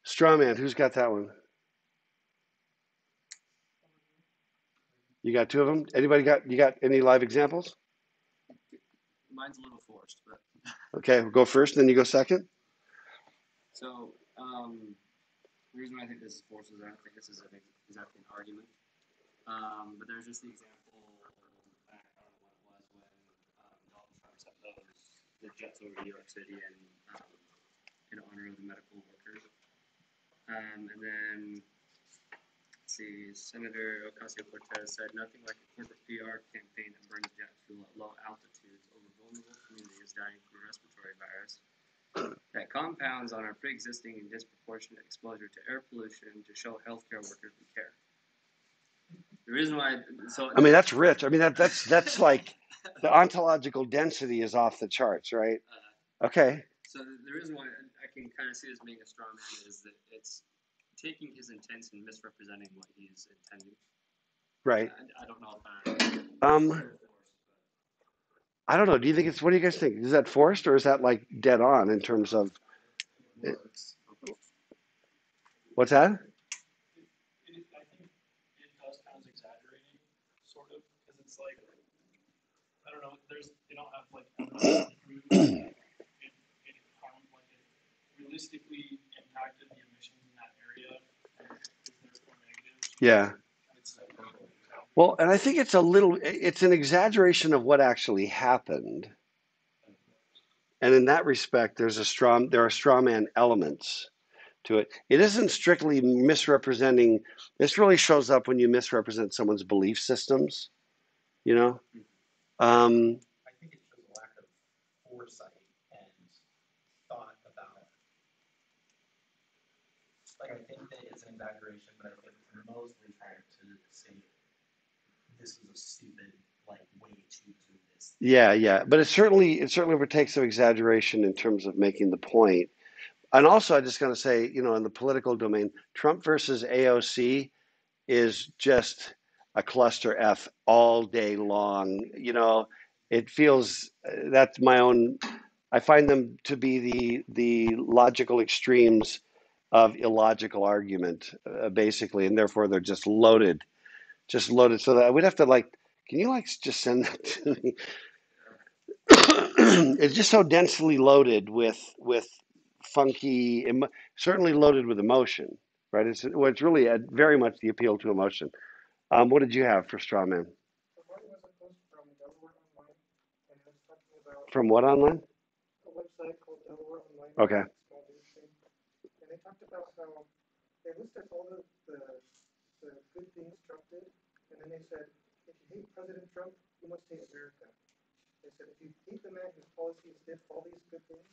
Strawman, who's got that one? You got two of them. Anybody got you got any live examples? Mine's a little forced, but Okay, we'll go first, then you go second. so um, the reason why I think this is forced is I don't think this is a, exactly an argument. Um, but there's just the example back I don't know when it was when um, Donald Trump sent those the jets over New York City and um, in honor of the medical workers. Um, and then see, Senator Ocasio Cortez said nothing like a corporate PR campaign that burns jet fuel at low altitudes over vulnerable communities dying from a respiratory virus that compounds on our pre-existing and disproportionate exposure to air pollution to show healthcare workers we care. The reason why, so I mean, that's rich. I mean, that that's that's like the ontological density is off the charts, right? uh, Okay. so the, reason why I can kind of see this being a straw man is that it's taking his intents and misrepresenting what he's intending. Right. I, I don't know if that. Um, I don't know. Do you think it's what do you guys think? Is that forced or is that like dead on in terms of Works. what's that? It, I think it does kind of exaggerating, sort of, because it's like, I don't know, there's, they don't Yeah. Well, and I think it's a little it's an exaggeration of what actually happened. And in that respect, there's a straw there are straw man elements to it. It isn't strictly misrepresenting. This really shows up when you misrepresent someone's belief systems, you know? Um, I think it shows a lack of foresight and thought about. Like, I think that it's an exaggeration, but I think it's mostly trying to say this was a stupid, like, way to do this. Yeah, yeah, but it certainly it certainly partakes of exaggeration in terms of making the point. And also, I'm just going to say, you know, in the political domain, Trump versus AOC is just a cluster F all day long. You know, it feels that's my own. I find them to be the the logical extremes of illogical argument, uh, basically, and therefore they're just loaded, just loaded. So that we'd have to like, can you like just send that to me? it's just so densely loaded with with funky, certainly loaded with emotion, right? It's well, it's really a, very much the appeal to emotion. Um, what did you have for straw man? Mine was a post from what online? Okay. And they talked about how they listed all the, the good things Trump did, and then they said, if you hate President Trump, you must hate America. They said, if you hate the man whose policies did all these good things,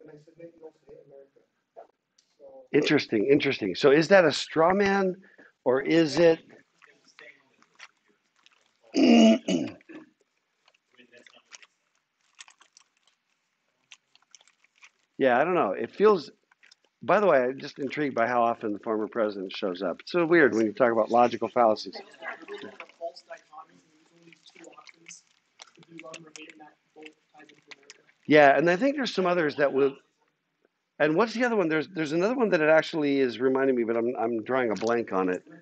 then I submit you also hate America. So, Interesting, interesting. So is that a straw man, or is it? Yeah, I don't know. It feels. By the way, I'm just intrigued by how often the former president shows up. It's so weird when you talk about logical fallacies. Yeah, and I think there's some others that will. And what's the other one? There's there's another one that it actually is reminding me, but I'm I'm drawing a blank on it. Yeah.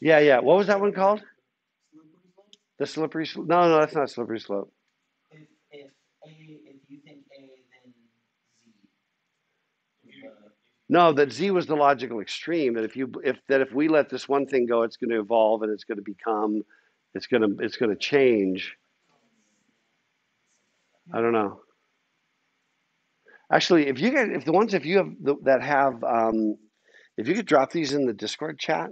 Yeah, yeah. What was that one called? The slippery slope. No, no, that's not slippery slope. If, if A, if you think A, then Z. No, that Z was the logical extreme. That if you if that if we let this one thing go, it's going to evolve and it's going to become, it's going to it's going to change. I don't know. Actually, if you guys, if the ones if you have the, that have, um, if you could drop these in the Discord chat,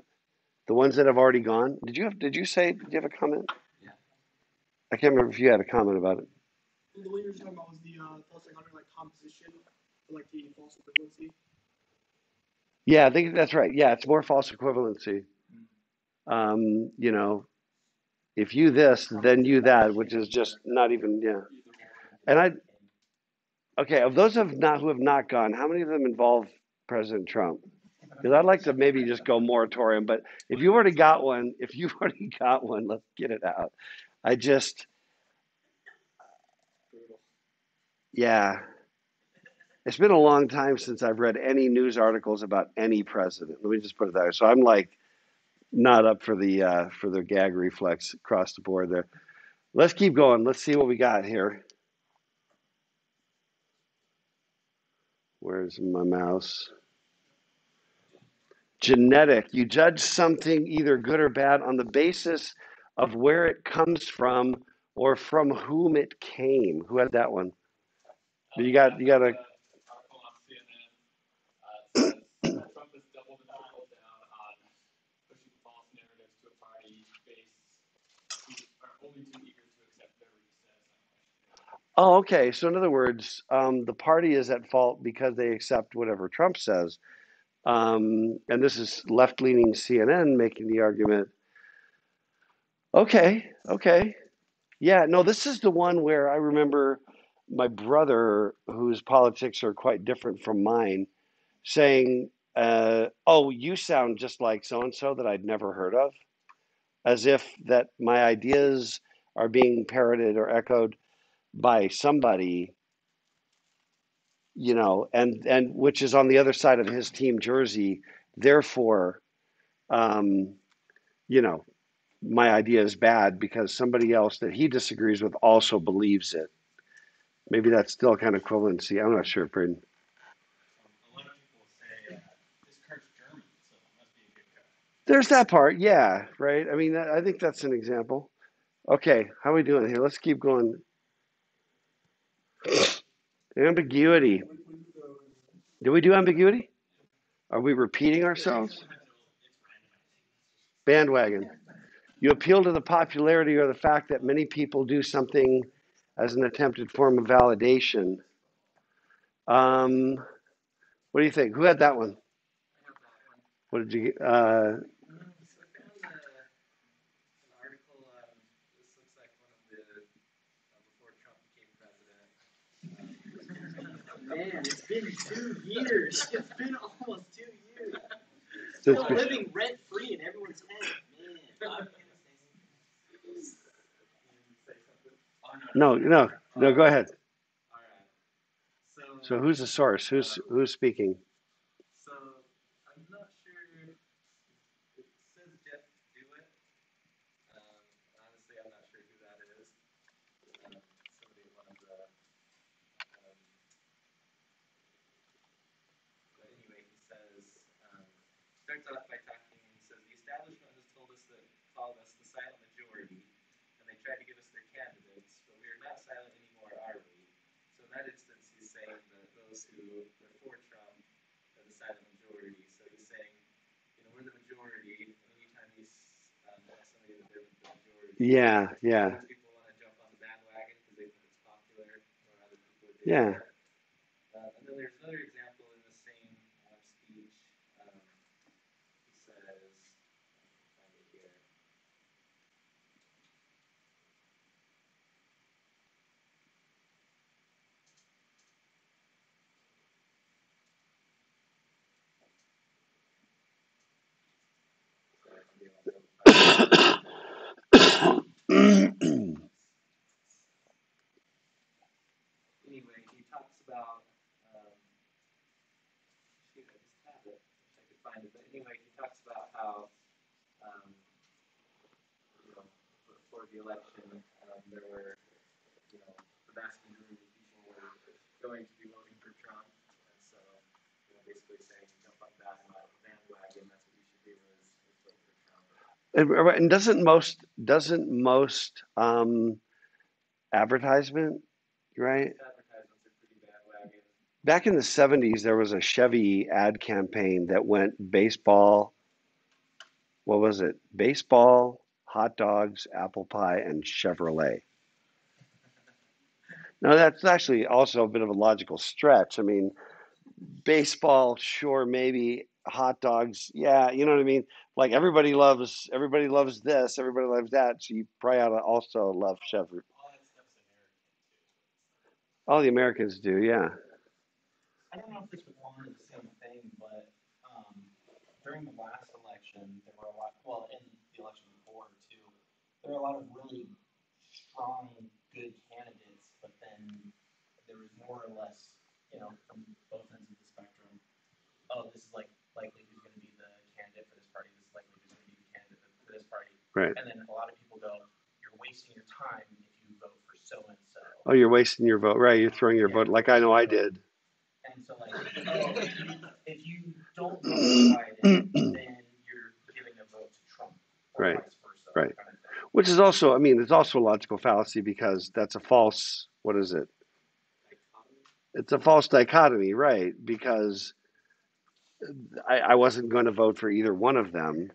the ones that have already gone. Did you have? Did you say? Did you have a comment? Yeah. I can't remember if you had a comment about it. The one you were talking about was the uh, false dichotomy, like composition, like the false equivalency. Yeah, I think that's right. Yeah, it's more false equivalency. Um, you know, if you this, then you that, which is just not even yeah. And I, okay, of those of not who have not gone, how many of them involve President Trump? Because I'd like to maybe just go moratorium, but if you already got one, if you've already got one, let's get it out. I just, yeah, it's been a long time since I've read any news articles about any president. Let me just put it that way. So I'm like not up for the uh, for the gag reflex across the board there. Let's keep going. Let's see what we got here. Where's my mouse? Genetic. You judge something either good or bad on the basis of where it comes from or from whom it came. Who had that one? You got you got a article on CNN uh, says Trump has doubled and tripled down on pushing false narratives to a party base who are only too eager to accept whatever he says. Oh, okay. So in other words, um, the party is at fault because they accept whatever Trump says. Um, and this is left-leaning CNN making the argument. Okay, okay. Yeah, no, this is the one where I remember my brother, whose politics are quite different from mine, saying, uh, "Oh, you sound just like so and so that I'd never heard of," as if that my ideas are being parroted or echoed by somebody, you know, and and which is on the other side of his team jersey. Therefore, um, you know, my idea is bad because somebody else that he disagrees with also believes it. Maybe that's still kind of equivalency. I'm not sure, Braden. There's that part, yeah, right. I mean, I think that's an example. Okay, how are we doing here? Let's keep going. Ambiguity. Do we do ambiguity? Are we repeating ourselves? Bandwagon. You appeal to the popularity or the fact that many people do something as an attempted form of validation. Um, what do you think? Who had that one? What did you uh, an article, um, this looks like one of the, uh, before Trump became president. Man, it's been two years. It's been almost two years. Still we- living rent free in everyone's head. Man. no, no, no. Go ahead. So, So who's the source? Who's who's speaking? so I'm not sure. It says Jeff Dewitt. Um, honestly, I'm not sure who that is. Um, somebody, one of the, um, but anyway, he says, um, starts off by talking, and he says, the establishment has told us that, called us the silent majority, and they tried to give us their candidates, but we are not silent anymore, are we? So in that instance, he's saying that those who were for Trump are the silent majority. So he's saying, you know, we're the majority, and anytime he's um, wants somebody that they're the majority. Yeah, yeah, Sometimes people want to jump on the bandwagon because they think it's popular, or other people would yeah. Yeah. Uh, and then there's another example in the same um, speech. Um, he says, let me find it here. Sorry, I'm being a little- anyway, he talks about, um, shoot, I just have it, I could find it, but anyway, he talks about how, um, you know, before the election, um, there were, you know, the vast majority of people were going to be voting for Trump, and so, you know, basically saying jump on that bandwagon. That's what you should do is, is vote for Trump. And, and doesn't most doesn't most um, advertisement right? Back in the '70s, there was a Chevy ad campaign that went baseball. What was it? Baseball, hot dogs, apple pie, and Chevrolet. Now that's actually also a bit of a logical stretch. I mean, baseball, sure, maybe hot dogs, yeah, you know what I mean. Like everybody loves, everybody loves this, everybody loves that. So you probably ought to also love Chevrolet. All the Americans do, yeah. I don't know if this was one or the same thing, but um, during the last election, there were a lot, well, in the election before too, there were a lot of really strong, good candidates, but then there was more or less, you know, from both ends of the spectrum. Oh, this is like likely who's going to be the candidate for this party. This is likely who's going to be the candidate for this party. Right. And then a lot of people go, "You're wasting your time if you vote for so and so." Oh, you're wasting your vote, right? You're throwing your vote, like I know I did. And so like, oh, if you, if you don't vote for Biden, then you're giving a vote to Trump, or Right, vice versa. right. Kind of. Which is also, I mean, it's also a logical fallacy because that's a false. What is it? It's a false dichotomy, right? Because I, I wasn't going to vote for either one of them.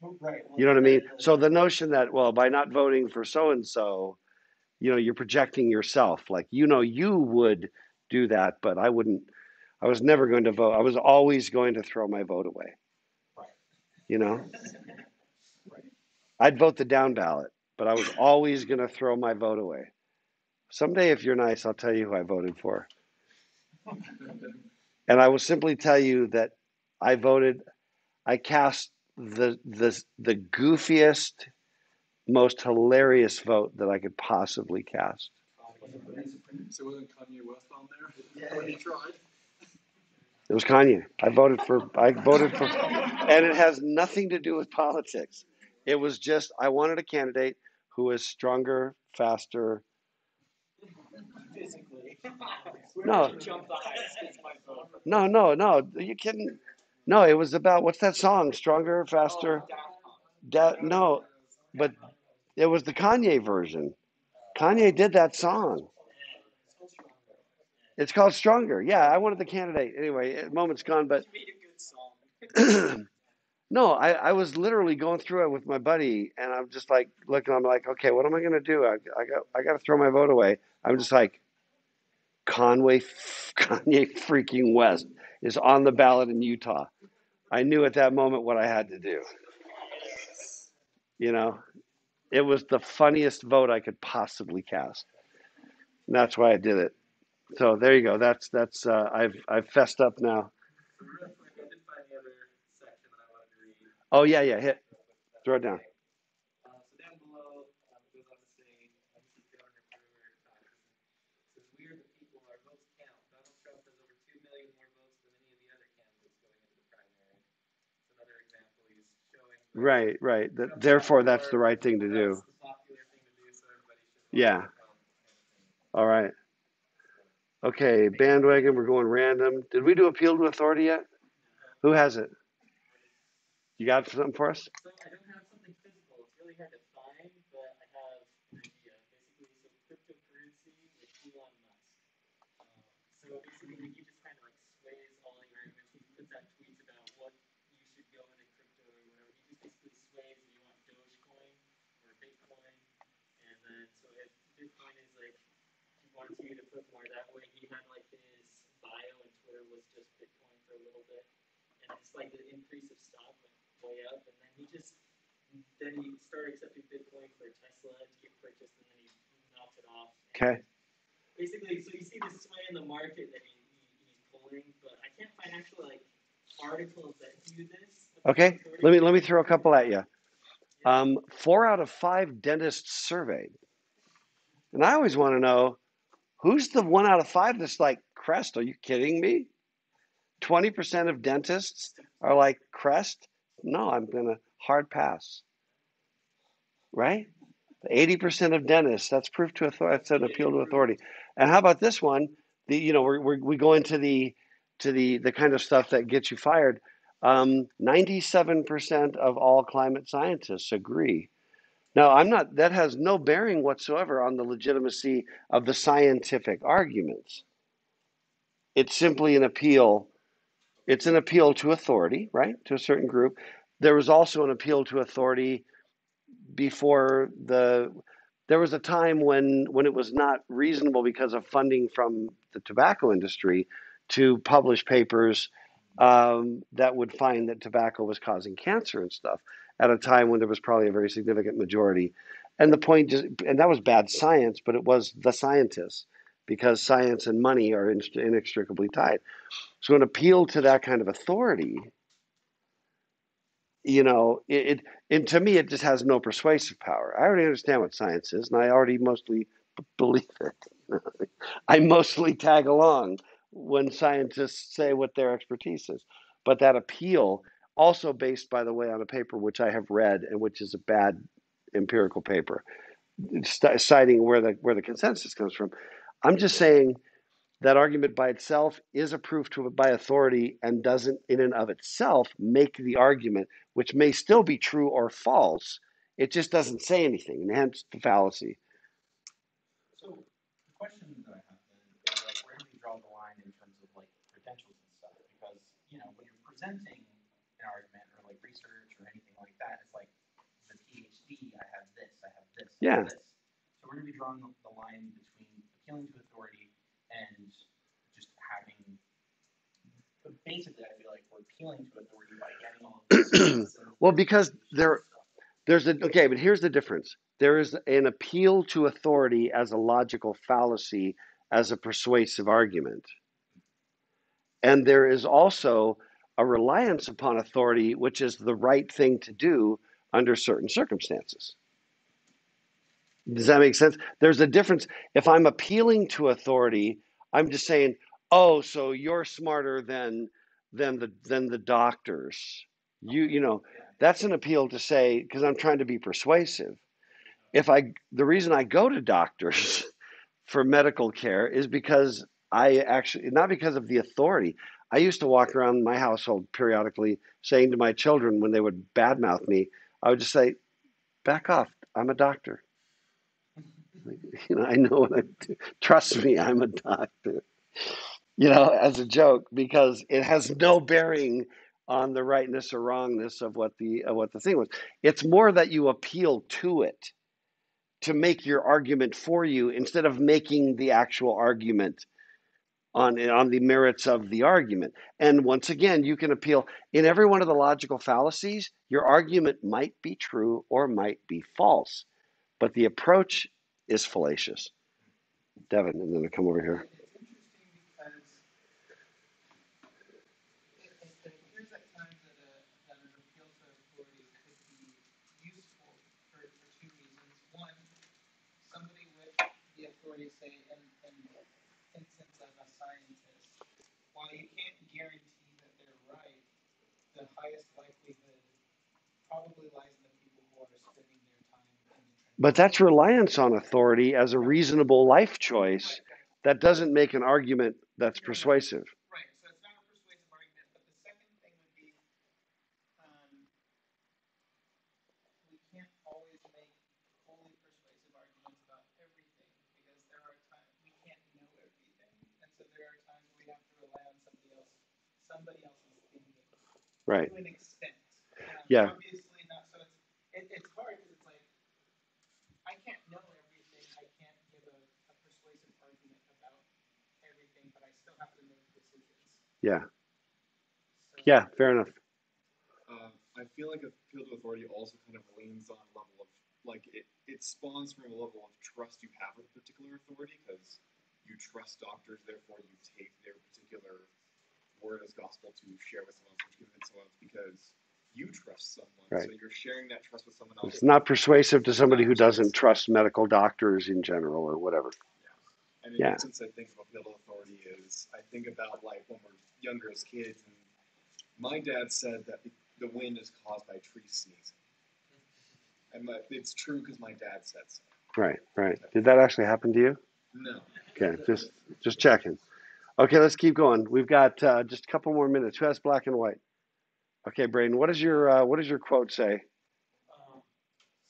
Right. You know what I mean? So the notion that, well, by not voting for so and so, you know, you're projecting yourself. Like, you know, you would do that, but I wouldn't. I was never going to vote. I was always going to throw my vote away. Right. You know, Right. I'd vote the down ballot, but I was always going to throw my vote away. Someday, if you're nice, I'll tell you who I voted for. And I will simply tell you that I voted, I cast the the the goofiest, most hilarious vote that I could possibly cast. So wasn't Kanye West on there? When he tried? It was Kanye. I voted for I voted for and it has nothing to do with politics. It was just I wanted a candidate who was stronger, faster. Physically. No. Jump the highest is my vote. No, no, no. Are you kidding? No, it was about what's that song? Stronger, faster. Oh, da- no, but it was the Kanye version. Kanye did that song. It's called Stronger. Yeah, I wanted the candidate. Anyway, moment's gone, but You made a good song. no, I, I was literally going through it with my buddy, and I'm just like looking. I'm like, okay, what am I gonna do? I, I got I got to throw my vote away. I'm just like, Conway, Kanye freaking West is on the ballot in Utah. I knew at that moment what I had to do. You know, it was the funniest vote I could possibly cast. And that's why I did it. So there you go. That's that's uh, I've I've fessed up now. Oh yeah, yeah. Hit, throw it down. Uh, so down below, um, it goes on to say, uh, this is Governor Brewer talking. It says, "We are the people. Our votes count. Donald Trump has over two million more votes than any of the other candidates going into the primary." It's another example. He's showing. that Right, right. Th- Trump's therefore, that's the right thing to do. That's the popular thing to do. So everybody should. vote Yeah. for Trump, kind of thing. All right. Okay, bandwagon. We're going random. Did we do appeal to authority yet? Who has it? You got something for us? So I don't have something physical, it's really hard to find, but I have an idea, basically some cryptocurrency with Elon Musk. Um, so basically he just kind of like sways all the arguments, he puts out tweets about what you should go into crypto or whatever, he just basically sways if you want Dogecoin or Bitcoin, and then so if Bitcoin is like, you to put more that way, he had like his bio and Twitter was just Bitcoin for a little bit, and it's like the increase of stock went way up, and then he just then he started accepting Bitcoin for Tesla to get purchased, and then he knocked it off. Okay. Basically, so you see this sway in the market that he, he, he's pulling, but I can't find actual like articles that do this. Okay. Let me let me throw a couple at you. Um, four out of five dentists surveyed, and I always want to know who's the one out of five that's like Crest. Are you kidding me? Twenty percent of dentists are like Crest. No, I'm gonna hard pass. Right? Eighty percent of dentists. That's proof to authority. That's an appeal to authority. And how about this one? The you know we're, we're we go into the to the the kind of stuff that gets you fired. Um, 97% of all climate scientists agree. Now, I'm not. That has no bearing whatsoever on the legitimacy of the scientific arguments. It's simply an appeal. It's an appeal to authority, right, to a certain group. There was also an appeal to authority before the there was a time when when it was not reasonable because of funding from the tobacco industry to publish papers um, that would find that tobacco was causing cancer and stuff at a time when there was probably a very significant majority and the point just and that was bad science but it was the scientists because science and money are inextricably tied so an appeal to that kind of authority you know, it, it and to me it just has no persuasive power. I already understand what science is, and I already mostly b- believe it. I mostly tag along when scientists say what their expertise is. But that appeal, also based, by the way, on a paper which I have read and which is a bad empirical paper, st- citing where the where the consensus comes from. I'm just saying that argument by itself is a proof to by authority and doesn't in and of itself make the argument which may still be true or false it just doesn't say anything and hence the fallacy So the question that I have then is like where do we draw the line in terms of like credentials and stuff? Because you know when you're presenting argument or like research or anything like that, it's like the PhD, I have this, I have this, I Yeah. have this. So where do we draw the the line between appealing to authority and just having? But basically, I feel like we're appealing to authority by getting all of this. well because there there's a okay but here's the difference there is an appeal to authority as a logical fallacy as a persuasive argument and there is also a reliance upon authority which is the right thing to do under certain circumstances Does that make sense? There's a difference. If I'm appealing to authority, I'm just saying, "Oh, so you're smarter than than the than the doctors." You you know, that's an appeal to say because I'm trying to be persuasive. If I the reason I go to doctors for medical care is because I actually not because of the authority. I used to walk around my household periodically saying to my children when they would badmouth me, I would just say, "Back off. I'm a doctor." You know, I know what I do. Trust me, I'm a doctor. You know, as a joke, because it has no bearing on the rightness or wrongness of what the of what the thing was. It's more that you appeal to it to make your argument for you instead of making the actual argument on on the merits of the argument. And once again, you can appeal in every one of the logical fallacies. Your argument might be true or might be false, but the approach is fallacious. Devin, and then I come over here. It's interesting because it, it, it appears at times that a, that an appeal to authority could be useful for, for two reasons. One, somebody with the authority, say, in, in instance of a scientist, while you can't guarantee that they're right, the highest likelihood probably lies in the people who are spending their time. But that's reliance on authority as a reasonable life choice that doesn't make an argument that's persuasive. Right, so it's not a persuasive argument, but the second thing would be, um, we can't always make wholly persuasive arguments about everything, because there are times, we can't know everything, and so there are times we have to rely on somebody else, somebody else's thinking, Right. to an extent. Um, Yeah. Obviously not, so it's, it, it's hard, because it's like, I can't know everything, I can't give a, a persuasive argument about everything, but I still have to make decisions. Yeah. So- Yeah, fair enough. Um, I feel like a field of authority also kind of leans on a level of like it, it spawns from a level of trust you have with a particular authority because you trust doctors, therefore you take their particular word as gospel to share with someone to convince someone because you trust someone. Right. So you're sharing that trust with someone else. It's not persuasive to somebody who doesn't trust medical doctors in general or whatever. Yeah. And in Yeah. instance, I think appeal to authority is I think about like when we're younger as kids, and my dad said that the, wind is caused by trees sneezing, and my, it's true because my dad said so. Right, right. Did that actually happen to you? No, Okay, just just checking. Okay, let's keep going. We've got uh, just a couple more minutes. Who has black and white? Okay, Braden, what does your uh, what does your quote say? Um,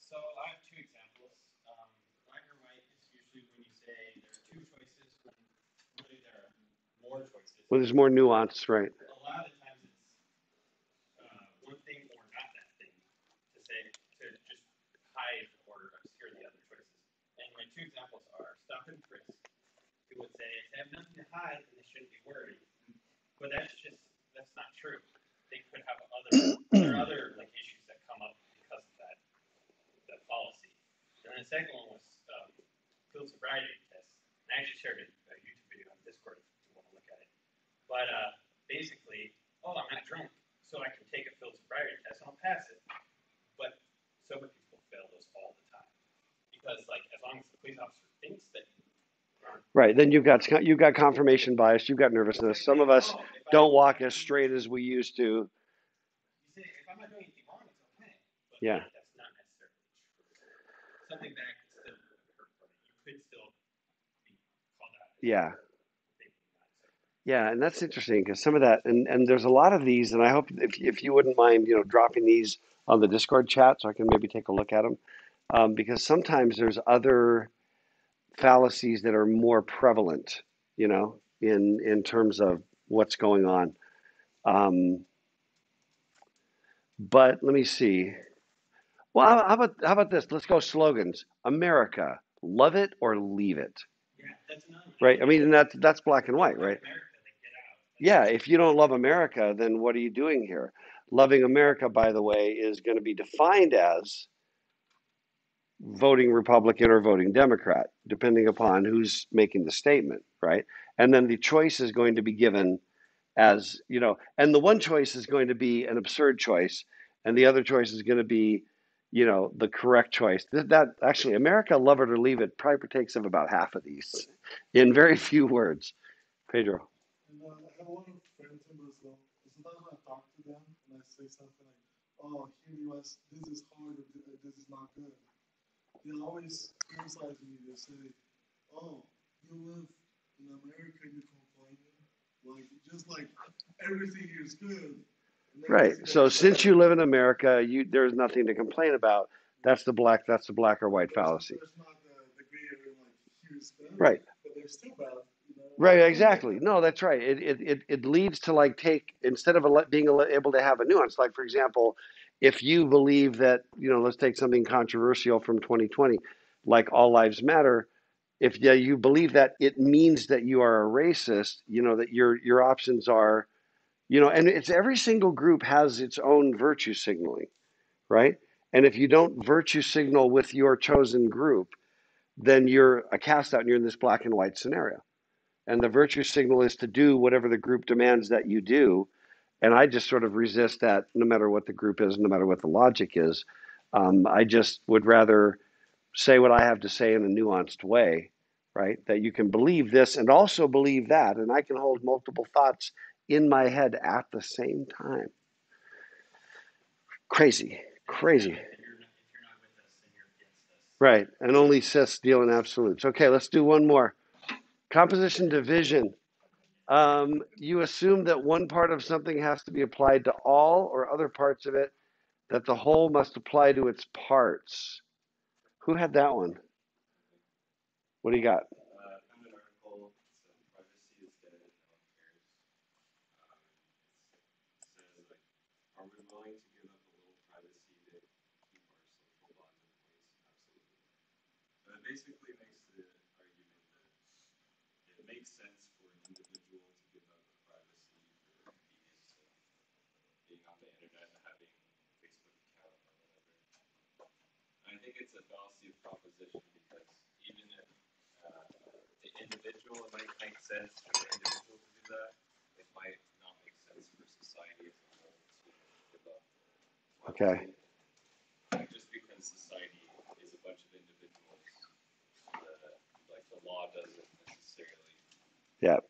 so I have two examples. Um, black or white is usually when you say there are two choices when really there are more choices. Well, there's more nuance, right? A lot of the times it's uh, one thing or not that thing to say to just hide or obscure the other choices. And my two examples are stop and frisk, who would say they have nothing to hide and they shouldn't be worried. But that's just that's not true. They could have other there are other like issues that come up because of that that policy. And then the second one was um, field sobriety test. And I actually shared a, a YouTube video on Discord if you want to look at it. But uh, basically, oh, I'm not drunk, so I can take a field sobriety test and I'll pass it. But sober people fail those all the time because, like, as long as the police officer thinks that you Right. Then you've got you've got confirmation bias. You've got nervousness. Some of us don't walk as straight as we used to. Yeah. Yeah. Yeah, and that's interesting because some of that, and, and there's a lot of these, and I hope if, if you wouldn't mind, you know, dropping these on the Discord chat so I can maybe take a look at them, um, because sometimes there's other fallacies that are more prevalent, you know, in in terms of what's going on. Um, but let me see. Well, how about how about this? Let's go slogans. America, love it or leave it. Yeah, that's another one. Right? I mean, that's that's black and white, right? America, then get out. Yeah, if you don't love America, then what are you doing here? Loving America, by the way, is going to be defined as voting Republican or voting Democrat, depending upon who's making the statement, right? And then the choice is going to be given as, you know, and the one choice is going to be an absurd choice, and the other choice is going to be, you know, the correct choice. That, that actually, America, love it or leave it, probably partakes of about half of these in very few words. Pedro. Uh, "Oh, here in the U.S., this is hard this is not good," they always criticize me. They say, "Oh, you live in America, you complaining, like just like everything is good." Right. So since you live in America, you there's nothing to complain about. That's the black. That's the black or white fallacy. there's not the, the gray area like here is bad, Right. but they're still bad. You know? Right. Exactly. No, that's right. It it it, it leads to like take instead of being able to have a nuance. Like for example, if you believe that you know, let's take something controversial from 2020, like all lives matter. If yeah, you believe that, it means that you are a racist. You know that your your options are, you know, and it's every single group has its own virtue signaling, right? And if you don't virtue signal with your chosen group, then you're a cast out and you're in this black and white scenario. And the virtue signal is to do whatever the group demands that you do. And I just sort of resist that no matter what the group is, no matter what the logic is. Um, I just would rather say what I have to say in a nuanced way, right? That you can believe this and also believe that. And I can hold multiple thoughts in my head at the same time. Crazy, crazy. Right. And only Sith deal in absolutes. Okay, let's do one more. Composition division. Um, you assume that one part of something has to be applied to all or other parts of it, that the whole must apply to its parts. Who had that one? What do you got? Uh, I found an article, so privacy is internet and having Facebook account or whatever. I think it's a fallacy of composition because even if uh, the individual, it might make sense for the individual to do that. It might not make sense for society as a whole to give up. Okay. Like, Just because society is a bunch of individuals, the, like the law doesn't necessarily Yeah.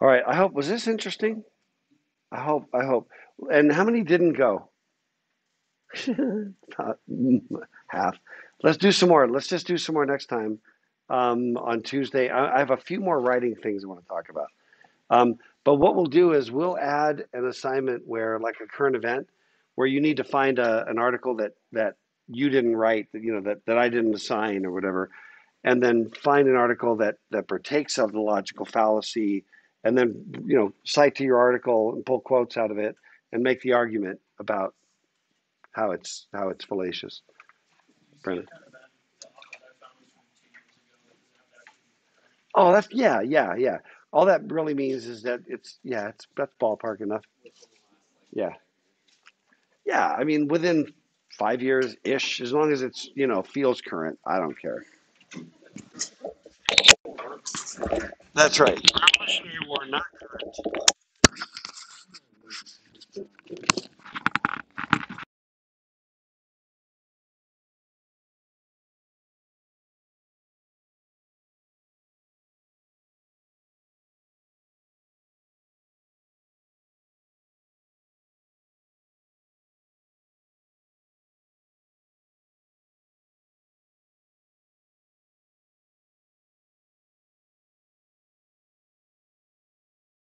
All right. I hope was this interesting? I hope. I hope. And how many didn't go? Half. Let's do some more. Let's just do some more next time. um, on Tuesday. I, I have a few more writing things I want to talk about. Um, but what we'll do is we'll add an assignment where, like a current event, where you need to find a, an article that that you didn't write, that you know that that I didn't assign or whatever, and then find an article that that partakes of the logical fallacy, and then you know cite to your article and pull quotes out of it and make the argument about how it's how it's fallacious. Brennan. Oh, that's yeah, yeah, yeah. All that really means is that it's yeah, it's that's ballpark enough. Yeah, yeah. I mean, within five years ish, as long as it's you know feels current, I don't care. That's right. You are not correct.